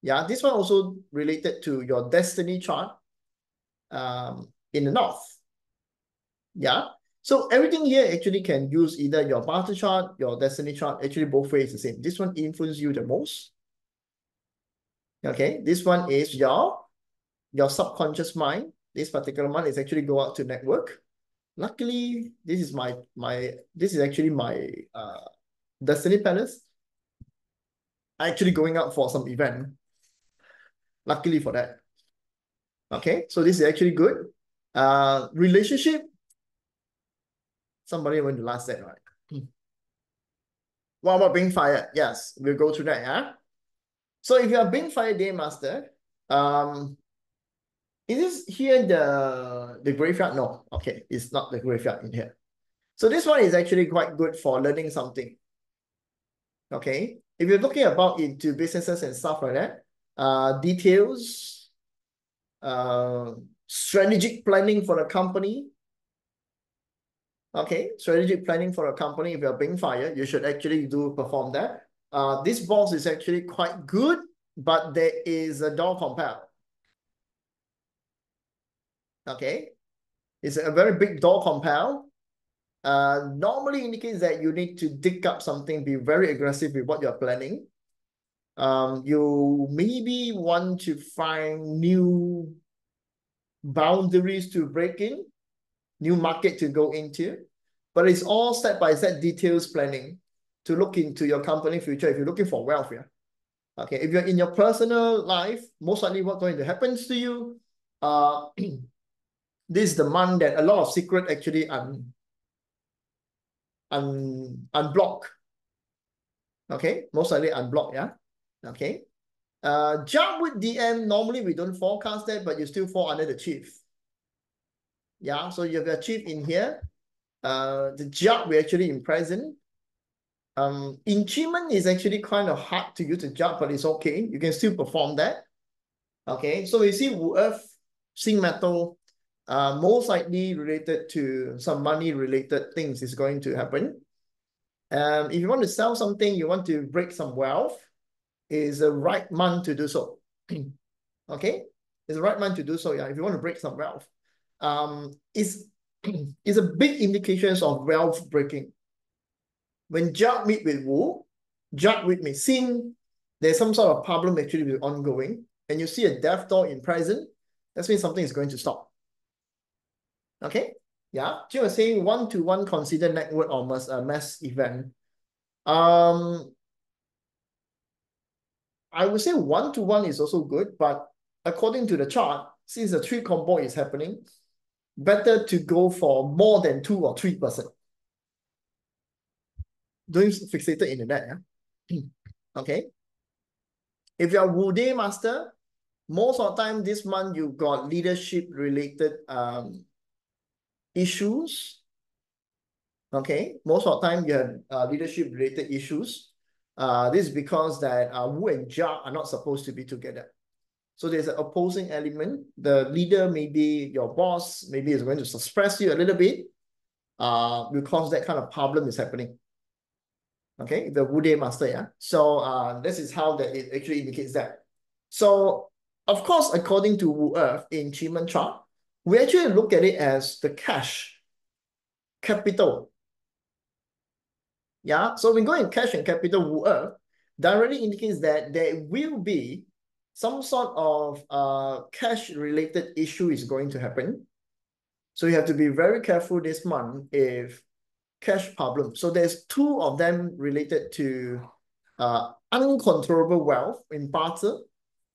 Yeah, this one also related to your destiny chart um, in the north. Yeah. So everything here actually can use either your Bazi chart, your destiny chart, actually both ways the same. This one influences you the most. Okay, this one is your, your subconscious mind this particular month is actually go out to network. Luckily, this is my my this is actually my uh Destiny Palace. Actually going out for some event. Luckily for that. Okay, so this is actually good. Uh relationship. Somebody went to last that, right? Hmm. What about being fired? Yes, we'll go through that, yeah. So if you are being fired day master, um, is this here the, the graveyard? No, okay, it's not the graveyard in here. So this one is actually quite good for learning something. Okay, if you're looking about into businesses and stuff like that, uh, details, uh, strategic planning for the company. Okay, strategic planning for a company. If you're being fired, you should actually do perform that. Uh, this boss is actually quite good, but there is a door compel. Okay, it's a very big door compound. Uh, normally indicates that you need to dig up something, be very aggressive with what you're planning. Um, you maybe want to find new boundaries to break in, new market to go into, but it's all step-by-step details planning to look into your company future if you're looking for wealth. Yeah. Okay, if you're in your personal life, most likely what's going to happen to you, uh, this is the month that a lot of secret actually un, un, unblock. Okay, most likely unblock, yeah. Okay. Uh, jump with DM, normally we don't forecast that, but you still fall under the chief. Yeah, so you have a chief in here. Uh, the job we actually in present. Um, In Qimen is actually kind of hard to use the job, but it's okay. You can still perform that. Okay, so we see Wu Earth, Xin Metal, uh, most likely related to some money related things is going to happen. Um, if you want to sell something, you want to break some wealth, is the right month to do so. okay, it's the right month to do so. Yeah, if you want to break some wealth, um, it's it's a big indication of wealth breaking. When Jack meet with Wu, Jack with me, seeing there's some sort of problem actually ongoing, and you see a death door in present, that means something is going to stop. Okay, Yeah, Jim was saying one-to-one consider network or mass, uh, mass event. Um, I would say one-to-one is also good, but according to the chart, since the three combo is happening, better to go for more than two or three percent. Don't fixated in the net. Yeah? okay. If you're Wu Day Master, most of the time this month you got leadership related um, issues. Okay, most of the time you have uh, leadership related issues. Uh, this is because that uh, Wu and Jia are not supposed to be together. So there's an opposing element. The leader, maybe your boss, maybe is going to suppress you a little bit uh, because that kind of problem is happening. Okay, the Wu Day Master, yeah. So uh, this is how that it actually indicates that. So of course, according to Wu Earth in Qimen chart, we actually look at it as the cash capital. Yeah, so we go in cash and capital Wu directly indicates that there will be some sort of uh, cash related issue is going to happen. So you have to be very careful this month if cash problem. So there's two of them related to uh, uncontrollable wealth in Bazi.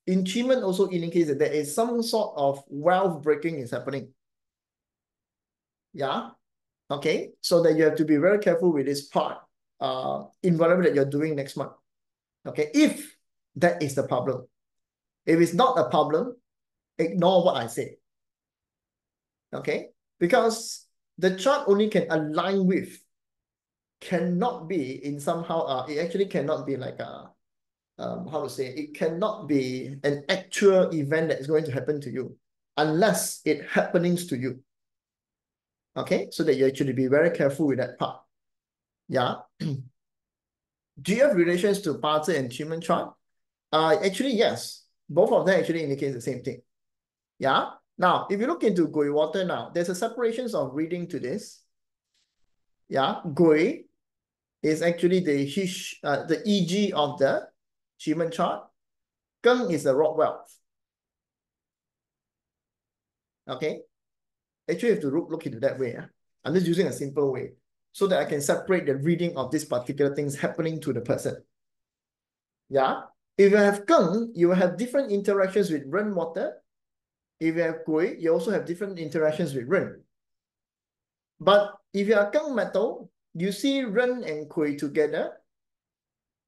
In Qimen also indicates that there is some sort of wealth breaking is happening. Yeah. Okay. So that you have to be very careful with this part uh, in whatever that you're doing next month. Okay. If that is the problem. If it's not a problem, ignore what I say. Okay? Because the chart only can align with, cannot be in somehow, uh, it actually cannot be like a, um, how to say, it cannot be an actual event that is going to happen to you unless it happenings to you. Okay, so that you actually be very careful with that part. Yeah. Do you have relations to Bazi and Qimen chart? Uh, actually, yes both of them actually indicate the same thing. Yeah. Now, if you look into Gui water now, there's a separations of reading to this. Yeah. Gui is actually the hish, uh, the EG of the Qimen chart. Geng is the rock wealth. Okay. Actually, you have to look, look into that way. Yeah? I'm just using a simple way so that I can separate the reading of this particular things happening to the person. Yeah. If you have Geng, you will have different interactions with Ren water. If you have Gui, you also have different interactions with Ren. But if you are Geng metal, you see Ren and Gui together,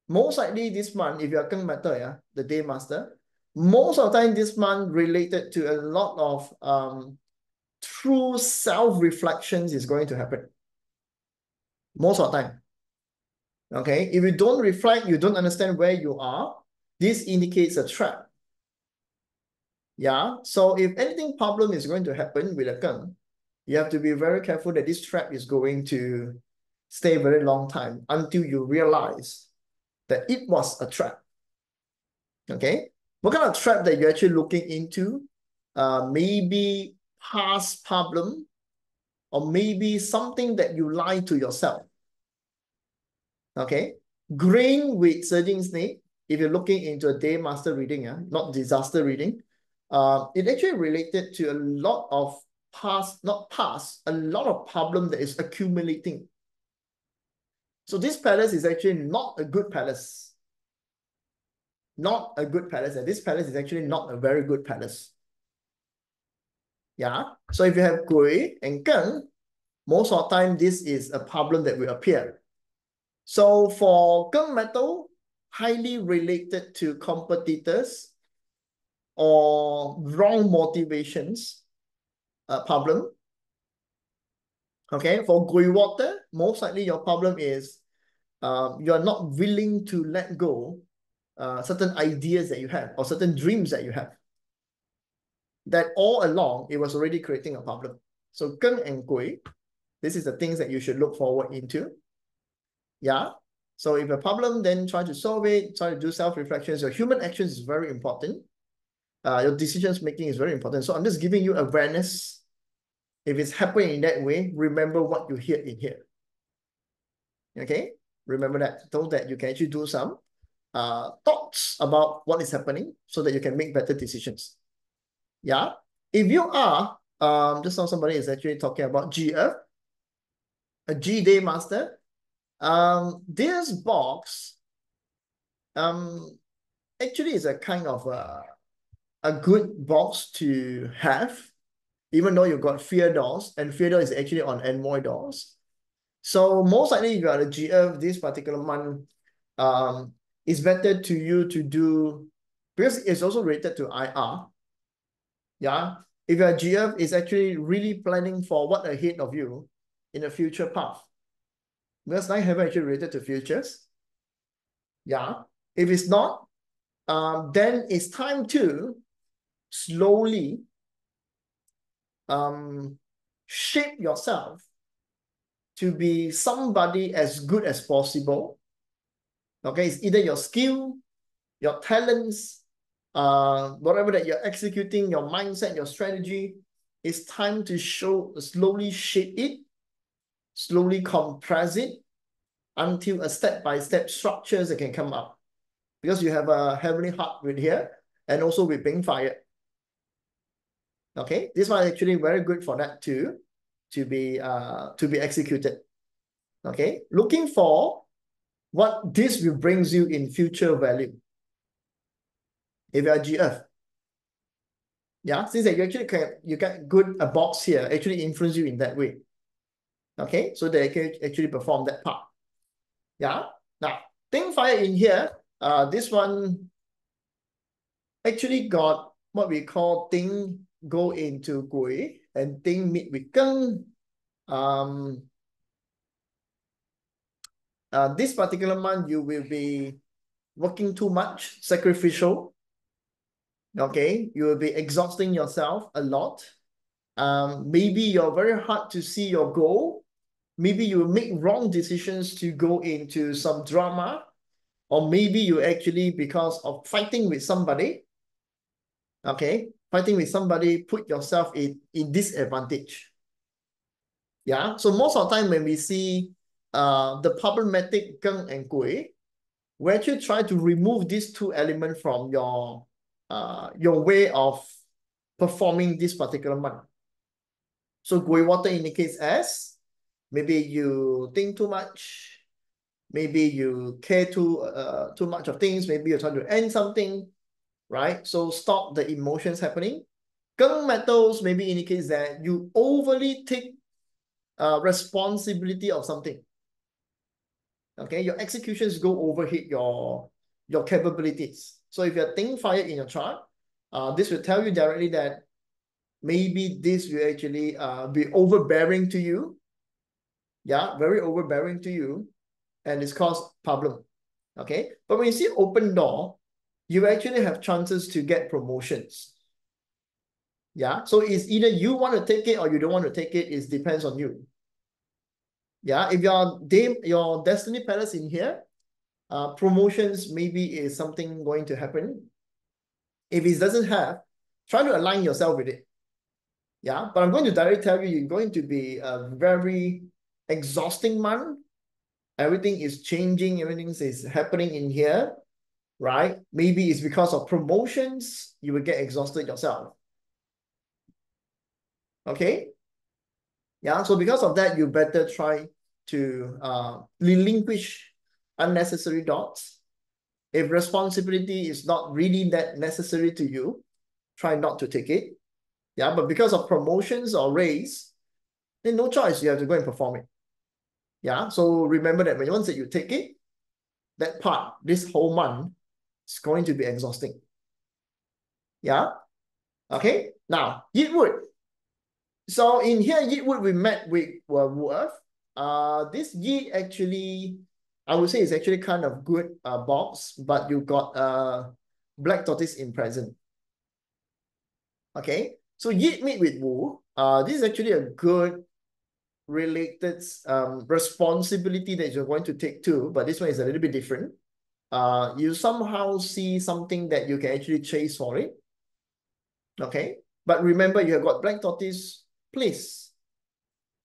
most likely this month, if you are Geng metal, yeah, the day master, most of the time this month related to a lot of um, true self-reflections is going to happen. Most of the time. Okay, if you don't reflect, you don't understand where you are, this indicates a trap. Yeah, so if anything problem is going to happen with a gun, you have to be very careful that this trap is going to stay a very long time until you realize that it was a trap. Okay, what kind of trap that you're actually looking into? Uh, maybe past problem or maybe something that you lie to yourself. Okay, grain with surging snake if you're looking into a day master reading, yeah, not disaster reading, uh, it actually related to a lot of past, not past, a lot of problem that is accumulating. So this palace is actually not a good palace. Not a good palace. And this palace is actually not a very good palace. Yeah. So if you have Gui and Geng, most of the time this is a problem that will appear. So for Geng metal, highly related to competitors or wrong motivations uh, problem. Okay, for Gui water, most likely your problem is um, you're not willing to let go uh, certain ideas that you have or certain dreams that you have. That all along, it was already creating a problem. So Geng and Gui, this is the things that you should look forward into. Yeah, so if a problem, then try to solve it, try to do self-reflections. Your human actions is very important. Uh, your decisions making is very important. So I'm just giving you awareness. If it's happening in that way, remember what you hear in here. Okay? Remember that. So that you can actually do some uh, thoughts about what is happening so that you can make better decisions. Yeah? If you are um, just now somebody is actually talking about GF, a G Day Master. Um, this box, um, actually is a kind of a, a good box to have, even though you've got fear doors, and fear door is actually on envoy doors. So most likely, you are a GF this particular month, um, it's better to you to do because it's also related to IR. Yeah, if you're GF, is actually really planning for what ahead of you in the future path. Because I have actually related to futures. Yeah, if it's not, um, then it's time to slowly um, shape yourself to be somebody as good as possible. Okay, it's either your skill, your talents, uh, whatever that you're executing, your mindset, your strategy, it's time to show, slowly shape it, slowly compress it until a step-by-step -step structures that can come up. Because you have a heavenly heart with here and also with being fired. Okay, this one is actually very good for that too, to be uh to be executed. Okay, looking for what this will brings you in future value if you are GF. Yeah, since that you actually can you get good a box here actually influence you in that way. Okay, so they can actually perform that part. Yeah. Now, Ding fire in here, uh, this one actually got what we call Ding go into gui and Ding meet with geng. Um, uh, this particular month, you will be working too much, sacrificial, okay you will be exhausting yourself a lot. Um maybe you're very hard to see your goal. Maybe you make wrong decisions to go into some drama. Or maybe you actually because of fighting with somebody okay fighting with somebody put yourself in in disadvantage. Yeah? So most of the time when we see uh the problematic geng and gui we actually try to remove these two elements from your uh, your way of performing this particular month. So gui water indicates as maybe you think too much, maybe you care too uh, too much of things, maybe you're trying to end something, right? So stop the emotions happening. Geng metals maybe indicates that you overly take uh, responsibility of something. Okay, your executions go overheat your your capabilities. So if you're thinking fire in your chart, uh, this will tell you directly that maybe this will actually uh, be overbearing to you. Yeah, very overbearing to you. And it's caused problem. Okay. But when you see open door, you actually have chances to get promotions. Yeah. So it's either you want to take it or you don't want to take it. It depends on you. Yeah. If your, your destiny palace in here, uh, promotions maybe is something going to happen. If it doesn't have, try to align yourself with it. Yeah, but I'm going to directly tell you, you're going to be a very exhausting month. Everything is changing, everything is happening in here, right? Maybe it's because of promotions, you will get exhausted yourself. Okay? Yeah, so because of that, you better try to uh, relinquish unnecessary dots. If responsibility is not really that necessary to you, try not to take it. Yeah, but because of promotions or raise, then no choice, you have to go and perform it. Yeah, so remember that when you once that you take it, that part, this whole month, is going to be exhausting. Yeah, okay. Now, Yi wood. So in here, Yi wood, we met with uh, Worth. Uh, this Yi actually I would say it's actually kind of good uh, box, but you got uh, black tortoise in present. Okay, so Yi meet with Wu. Uh, this is actually a good related um, responsibility that you're going to take too, but this one is a little bit different. Uh, you somehow see something that you can actually chase for it. Okay, but remember you have got black tortoise. Please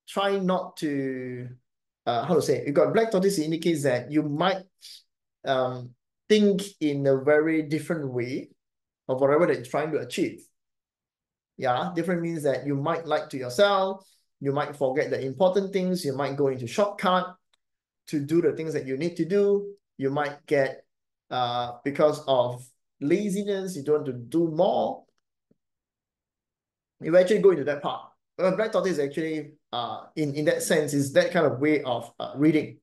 try not to uh, how to say, you got black tortoise indicates that you might um, think in a very different way of whatever that you're trying to achieve. Yeah, different means that you might like to yourself, you might forget the important things, you might go into shortcut to do the things that you need to do. You might get, uh, because of laziness, you don't want to do more. You actually go into that part. Uh, Black Tortoise is actually, uh, in, in that sense, is that kind of way of uh, reading.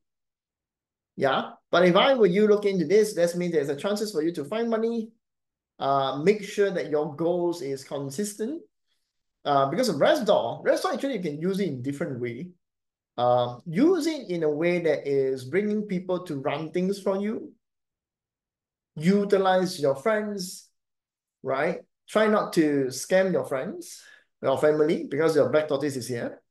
Yeah, but if I were you look into this, that means there's a chances for you to find money, uh, make sure that your goals is consistent. Uh, because of rest door actually you can use it in different way. Um, use it in a way that is bringing people to run things for you. Utilize your friends, right? Try not to scam your friends, your family, because your black tortoise is here.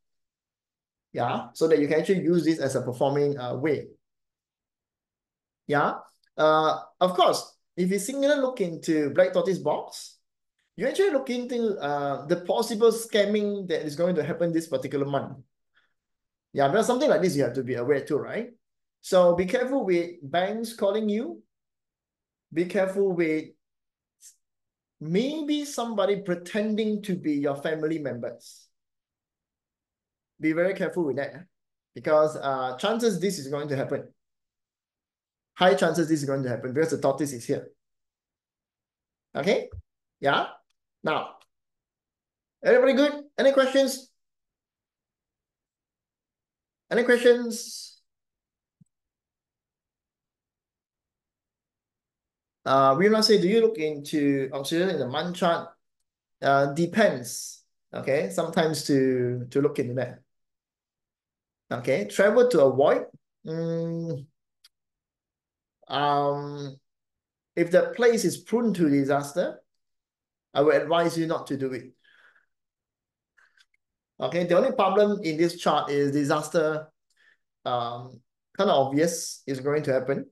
Yeah, so that you can actually use this as a performing uh, way. Yeah, uh, of course, if you singular look into black tortoise box, you actually look into uh, the possible scamming that is going to happen this particular month. Yeah, but something like this you have to be aware too, right? So be careful with banks calling you. Be careful with maybe somebody pretending to be your family members. Be very careful with that because uh, chances this is going to happen. High chances this is going to happen because the tortoise is here. Okay? Yeah? Now, everybody good? Any questions? Any questions? Uh, we must say, do you look into oxygen in the month chart? Uh, depends. Okay, sometimes to to look into that. Okay, travel to avoid. Mm, um, if the place is prone to disaster, I would advise you not to do it. Okay, the only problem in this chart is disaster um, kind of obvious is going to happen.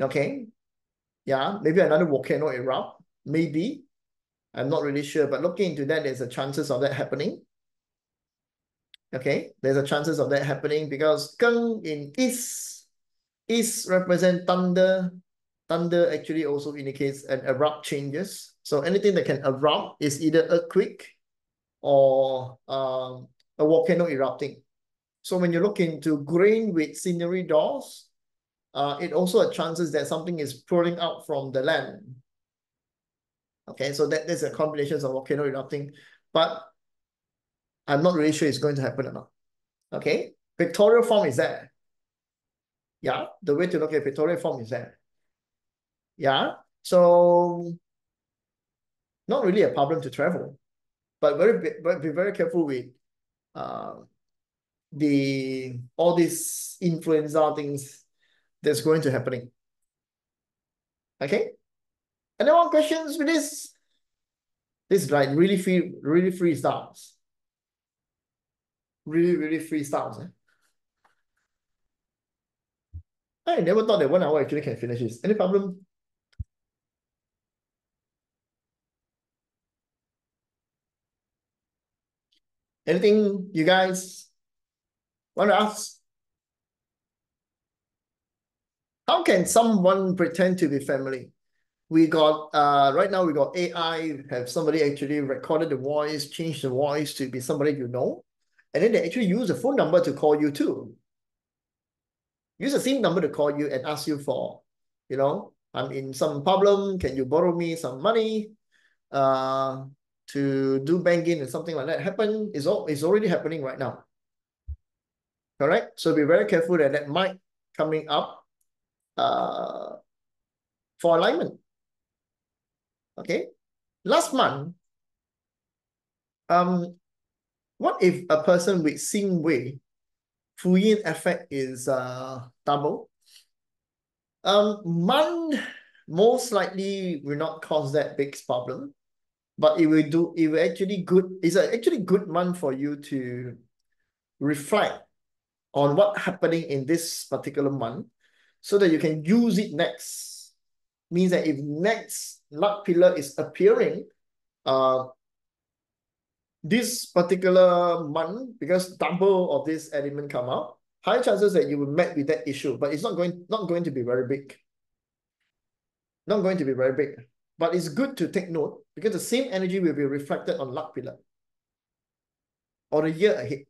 Okay, yeah, maybe another volcano erupt, maybe. I'm not really sure, but looking into that, there's a chances of that happening. Okay, there's a chances of that happening because Geng in East, East represent thunder. Thunder actually also indicates an abrupt changes. So anything that can erupt is either earthquake or um, a volcano erupting. So when you look into green with scenery doors, uh, it also has chances that something is pouring out from the land. Okay, so that, that is a combination of volcano erupting, but I'm not really sure it's going to happen or not. Okay, pictorial form is there. Yeah, the way to look at pictorial form is there. Yeah, so not really a problem to travel but very but be very careful with uh, the all these influenza things that's going to happening. Okay. Anyone questions with this? This is like really free, really free styles. Really, really free styles. Eh? I never thought that one hour actually can finish this. Any problem? Anything you guys want to ask? How can someone pretend to be family? We got, uh, right now we got AI, have somebody actually recorded the voice, change the voice to be somebody you know. And then they actually use a phone number to call you too. Use the same number to call you and ask you for, you know, I'm in some problem, can you borrow me some money? Uh, to do banking and something like that happen is all is already happening right now. Correct? So be very careful that that might coming up uh, for alignment. Okay. Last month, um, what if a person with Xing Wei, Fu Yin effect is uh, double? Um, month most likely will not cause that big problem but it will do it will actually good it's actually good month for you to reflect on what happening in this particular month so that you can use it next. Means that if next luck pillar is appearing uh this particular month because double of this element come out high chances that you will met with that issue but it's not going not going to be very big. Not going to be very big. But it's good to take note because the same energy will be reflected on luck pillar or the year ahead.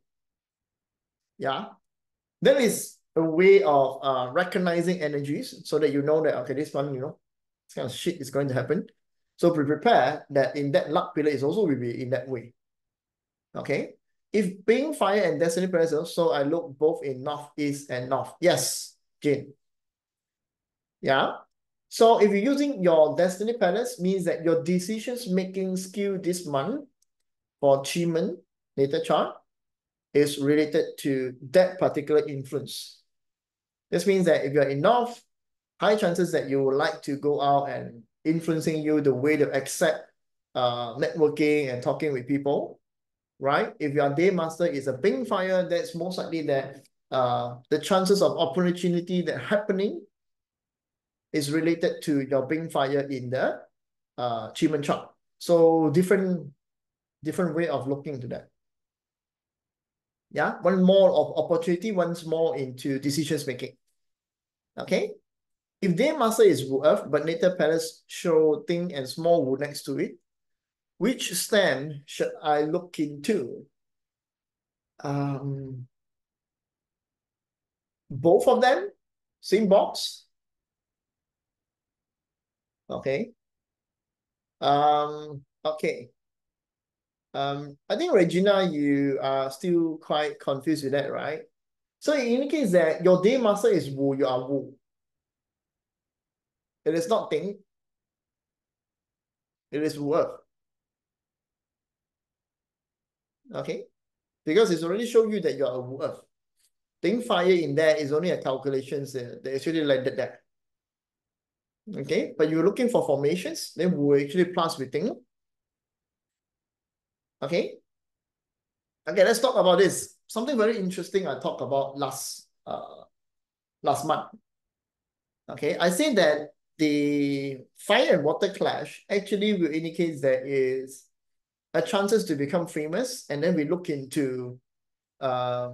Yeah. That is a way of uh, recognizing energies so that you know that, okay, this one, you know, this kind of shit is going to happen. So be prepared that in that luck pillar is also will be in that way. Okay. If being fire and destiny present, so I look both in north, east, and north. Yes, Jane. Yeah. So if you're using your destiny palace, means that your decisions making skill this month for achievement natal chart is related to that particular influence. This means that if you're in north, high chances that you would like to go out and influencing you the way to accept uh, networking and talking with people, right? If your day master is a Bing fire, that's most likely that uh, the chances of opportunity that happening is related to your Bing fire in the uh, chart. So different, different way of looking to that. Yeah, one more of opportunity, one's more into decisions making. Okay. If day master is Earth, but natal palace show Ding and small wood next to it, which stand should I look into? Um, both of them, same box. Okay. Um, okay. Um, I think Regina, you are still quite confused with that, right? So it indicates that your day master is Wu, you are Wu. It is not Ding. It is worth. Okay? Because it's already shown you that you are a worth. Ding fire in there is only a calculations. Uh, they actually landed there. Okay, but you're looking for formations, then we'll actually plus with Ding. Okay. Okay, let's talk about this. Something very interesting I talked about last uh last month. Okay, I say that the fire and water clash actually will indicate there is a chances to become famous, and then we look into uh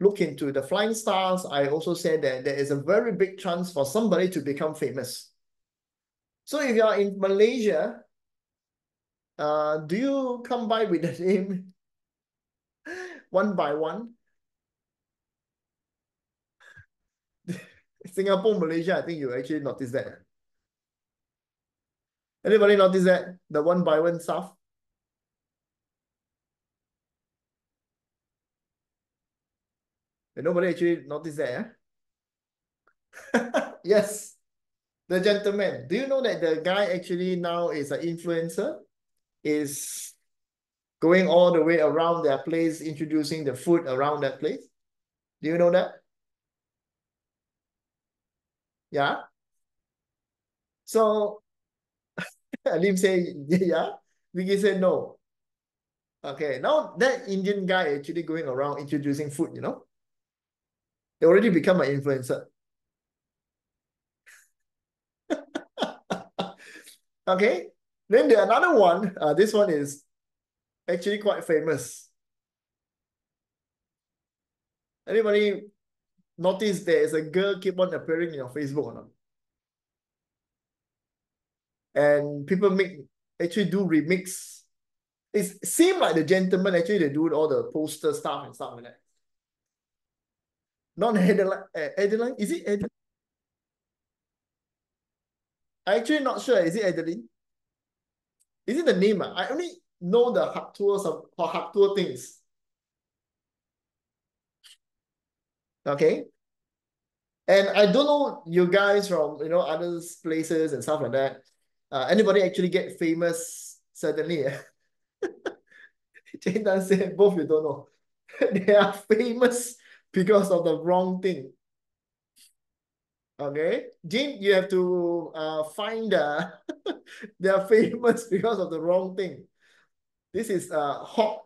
look into the flying stars. I also said that there is a very big chance for somebody to become famous. So if you are in Malaysia, uh, do you come by with the name one by one? Singapore, Malaysia, I think you actually notice that. Anybody notice that? The one by one stuff? nobody actually noticed that. Eh? yes. The gentleman. Do you know that the guy actually now is an influencer? Is going all the way around their place, introducing the food around that place? Do you know that? Yeah. So Alim say, yeah. Vicky said no. Okay, now that Indian guy actually going around introducing food, you know. They already become an influencer. Okay, then the another one, uh, this one is actually quite famous. Anybody notice there is a girl keep on appearing in your Facebook or not? And people make actually do remix. It seems like the gentleman actually they do all the poster stuff and stuff like that. Not Adeline. Uh, Adeline? Is it Adeline? I actually not sure. Is it Adeline? Is it the name? Uh? I only know the Hawk Tuahs of for Hawk Tuah things. Okay. And I don't know you guys from you know other places and stuff like that. Uh, anybody actually get famous suddenly? Jane Dan said both you don't know. they are famous because of the wrong thing. Okay, Jane, you have to uh, find the they are famous because of the wrong thing. This is uh hot,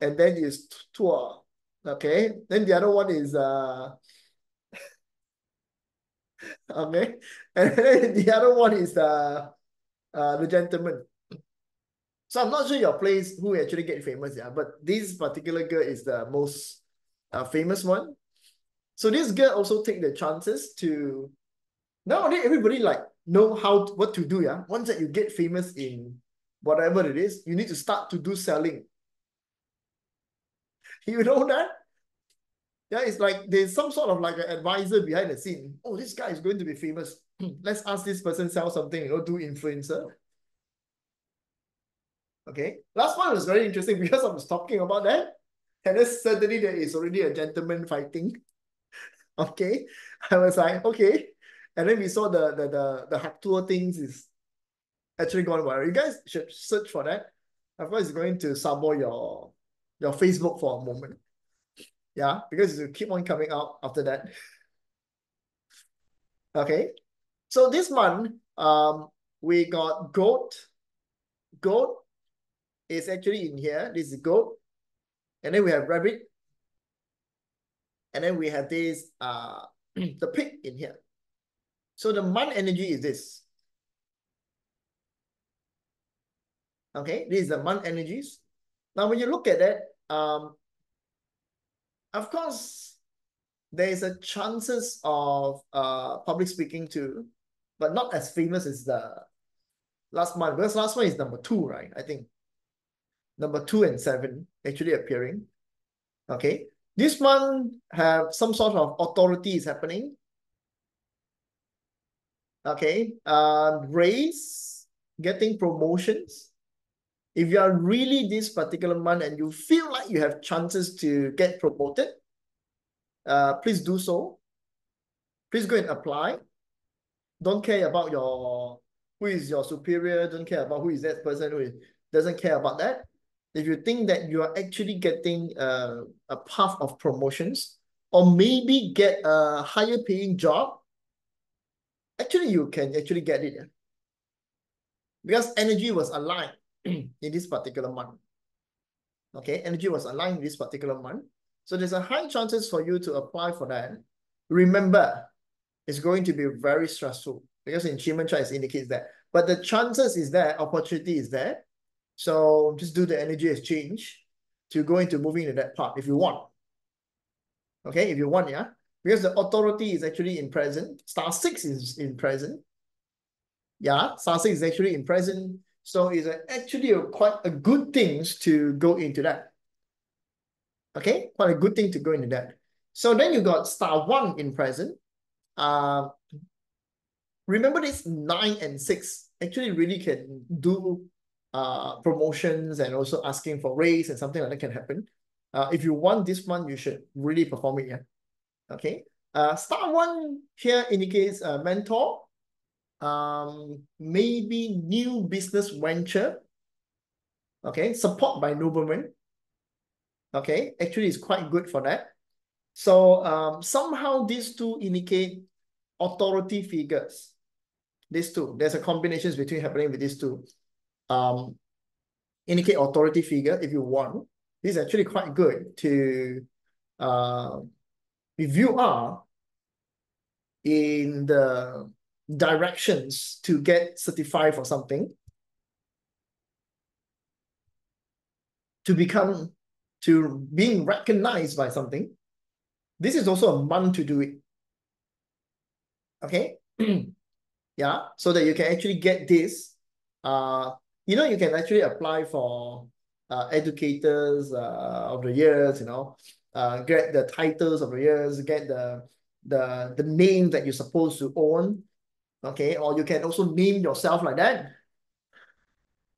and then is tour. Okay, then the other one is uh okay, and then the other one is uh uh the gentleman. So I'm not sure your place who actually get famous, yeah, but this particular girl is the most uh, famous one. So this girl also take the chances to nowadays everybody like know how to, what to do. Yeah, once that you get famous in whatever it is, you need to start to do selling. You know that? Yeah, it's like there's some sort of like an advisor behind the scene. Oh, this guy is going to be famous. Hmm, let's ask this person sell something, you know, do influencer. Okay. Last one was very interesting because I was talking about that. And suddenly there is already a gentleman fighting. Okay. I was like, okay. And then we saw the the the, the Hawk Tuah things is actually gone viral. You guys should search for that. Of course, it's going to sabo your your Facebook for a moment. Yeah, because it will keep on coming out after that. Okay. So this month, um, we got goat. Goat is actually in here. This is goat. And then we have rabbit. And then we have this, uh, the pig in here. So the month energy is this. Okay, this is the month energies. Now, when you look at it, um, of course, there is a chances of uh public speaking too, but not as famous as the last month. Because last one is number two, right? I think number two and seven actually appearing. Okay. This one have some sort of authority is happening. Okay. Uh, raise, getting promotions. If you are really this particular month and you feel like you have chances to get promoted, uh, please do so. Please go and apply. Don't care about your who is your superior. Don't care about who is that person who is, doesn't care about that if you think that you are actually getting uh, a path of promotions or maybe get a higher paying job, actually you can actually get it. Because energy was aligned in this particular month. Okay, energy was aligned in this particular month. So there's a high chances for you to apply for that. Remember, it's going to be very stressful because in Qimen chart indicates that. But the chances is there, opportunity is there. So just do the energy exchange to go into moving to that part if you want. Okay, if you want, yeah. Because the authority is actually in present. Star 6 is in present. Yeah, star 6 is actually in present. So it's actually a, quite a good things to go into that. Okay, quite a good thing to go into that. So then you got star 1 in present. Uh, remember this 9 and 6 actually really can do uh, promotions and also asking for raise and something like that can happen. Uh, if you want this one, you should really perform it. Yeah. Okay. Uh, star one here indicates a mentor, um, maybe new business venture. Okay, support by nobleman. Okay, actually it's quite good for that. So um, somehow these two indicate authority figures. These two, there's a combinations between happening with these two um, indicate authority figure if you want. This is actually quite good to, uh, if you are in the directions to get certified for something, to become, to being recognized by something, this is also a month to do it. Okay? yeah, so that you can actually get this uh, you know, you can actually apply for uh, educators uh, of the years, you know, uh, get the titles of the years, get the the the name that you're supposed to own, okay, or you can also name yourself like that.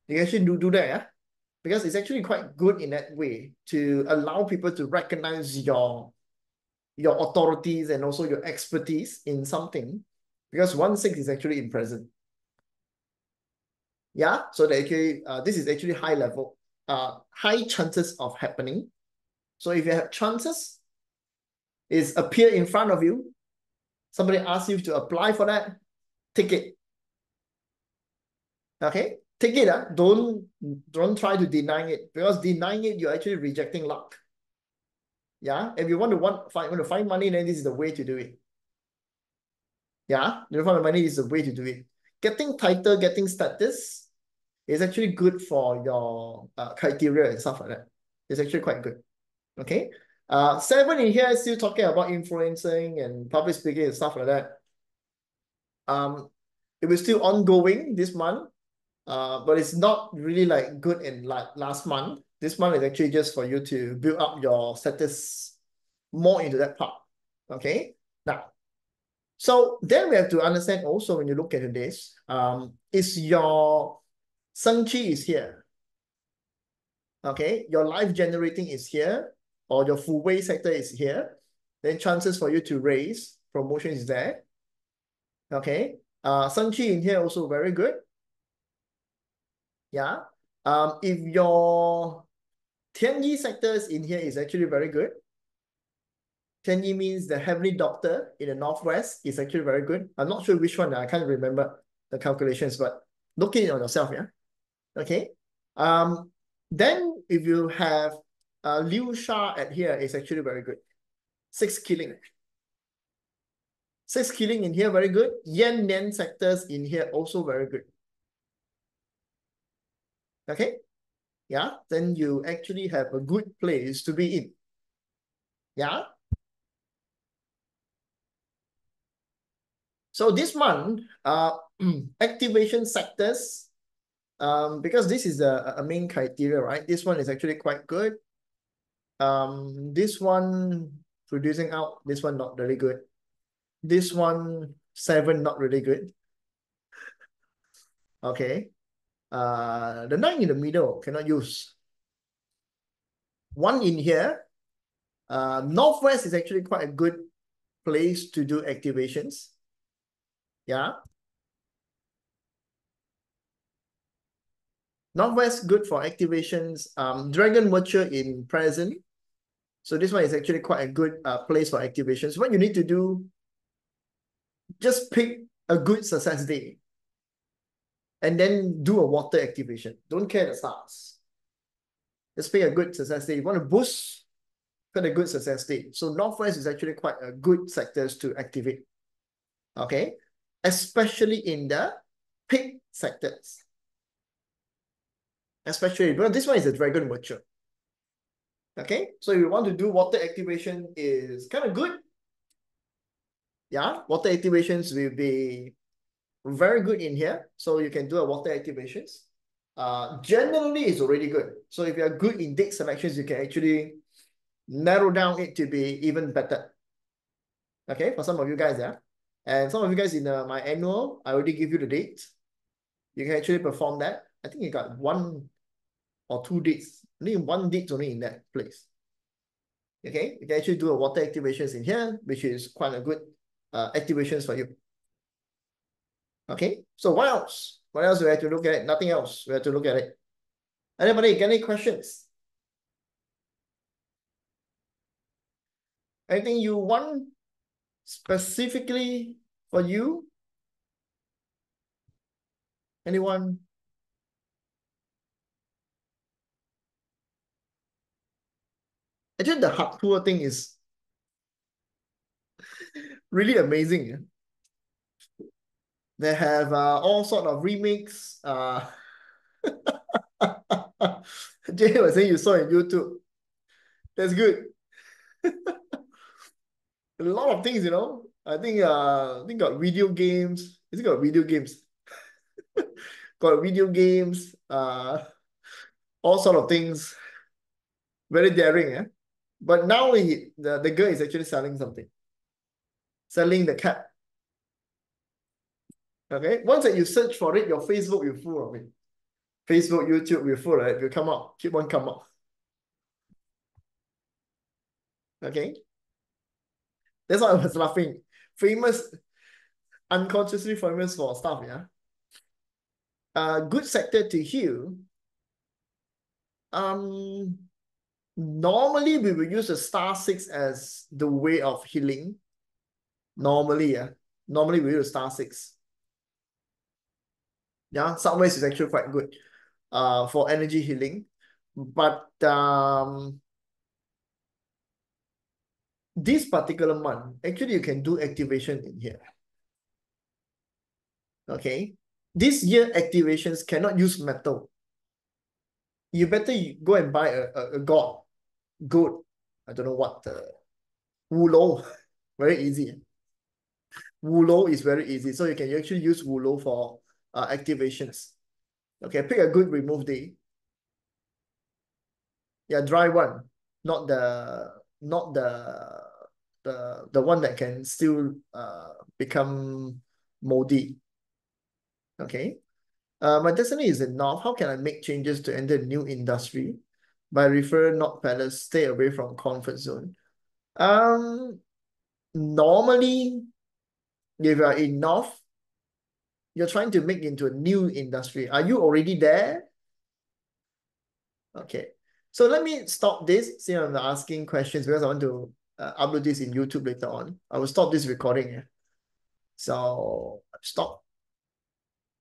You actually do, do that, yeah? Because it's actually quite good in that way to allow people to recognize your your authorities and also your expertise in something because one six is actually in present. Yeah, so they actually, uh, this is actually high level, uh, high chances of happening. So if you have chances, is appear in front of you, somebody asks you to apply for that, take it. Okay, take it. Uh, don't, don't try to deny it because denying it, you're actually rejecting luck. Yeah, if you want to want, find, want to find money, then this is the way to do it. Yeah, you find money is the way to do it. Getting title, getting status, it's actually good for your uh, criteria and stuff like that. It's actually quite good. Okay. Uh, seven in here is still talking about influencing and public speaking and stuff like that. Um, it was still ongoing this month, uh, but it's not really like good in like last month. This month is actually just for you to build up your status more into that part. Okay. Now, so then we have to understand also when you look at this, um, is your Sheng Qi is here. Okay, your life generating is here, or your Fu Wei sector is here. Then chances for you to raise promotion is there. Okay, uh, Sheng Qi in here also very good. Yeah. Um, if your Tianyi sectors in here is actually very good. Tianyi means the heavenly doctor in the northwest is actually very good. I'm not sure which one. I can't remember the calculations, but look it on yourself, yeah? Okay. Um, then if you have uh, Liu Sha at here is actually very good. Six killing. Six killing in here, very good. Yan Nian sectors in here also very good. Okay. Yeah, then you actually have a good place to be in. Yeah. So this month, uh, activation sectors, um, because this is a, a main criteria, right? This one is actually quite good. Um, this one producing out, this one not really good. This one, seven, not really good. Okay. Uh, the nine in the middle cannot use. One in here. Uh, Northwest is actually quite a good place to do activations. Yeah. Northwest good for activations. Um, Dragon Watcher in present. So this one is actually quite a good uh, place for activations. What you need to do, just pick a good success day and then do a water activation. Don't care the stars. Just pick a good success day. You want to boost, pick a good success day. So Northwest is actually quite a good sectors to activate. Okay, especially in the peak sectors. Especially because this one is a dragon virtue. Okay, so you want to do water activation is kind of good. Yeah, water activations will be very good in here. So you can do a water activations. Uh, generally, it's already good. So if you're good in date selections, you can actually narrow down it to be even better. Okay, for some of you guys, yeah. And some of you guys in uh, my annual, I already give you the date. You can actually perform that. I think you got one or two dates. Only one date only in that place. Okay, you can actually do a water activations in here, which is quite a good uh, activations for you. Okay, so what else? What else we have to look at? Nothing else. We have to look at it. Anybody get any questions? Anything you want specifically for you? Anyone? Actually, the Hawk Tuah thing is really amazing. They have uh, all sort of remakes. Uh, Jay was saying you saw in YouTube. That's good. a lot of things, you know. I think uh I think got video games. Is it got video games? got video games, uh all sort of things. Very daring, eh? But now he, the, the girl is actually selling something. Selling the cat. Okay, once that you search for it, your Facebook will full of it. Facebook, YouTube will full, right? Will come up, keep on come up. Okay, that's why I was laughing. Famous, unconsciously famous for stuff, yeah. Uh, good sector to heal. Um, normally we will use the star six as the way of healing. Normally, yeah. Normally we use star six. Yeah, Subways is actually quite good uh, for energy healing. But um, this particular month, actually you can do activation in here. Okay. This year activations cannot use metal. You better go and buy a, a, a god, goat. I don't know what the wulong. Very easy. Wullo is very easy. So you can actually use Wullo for uh, activations. Okay, pick a good remove day. Yeah, dry one, not the not the the the one that can still uh become moldy. Okay. Uh, my destiny is North. How can I make changes to enter new industry? By refer not Palace, stay away from comfort zone. Um, normally, if you are North, you're trying to make into a new industry. Are you already there? Okay. So let me stop this. See, I'm asking questions because I want to uh, upload this in YouTube later on. I will stop this recording. So stop.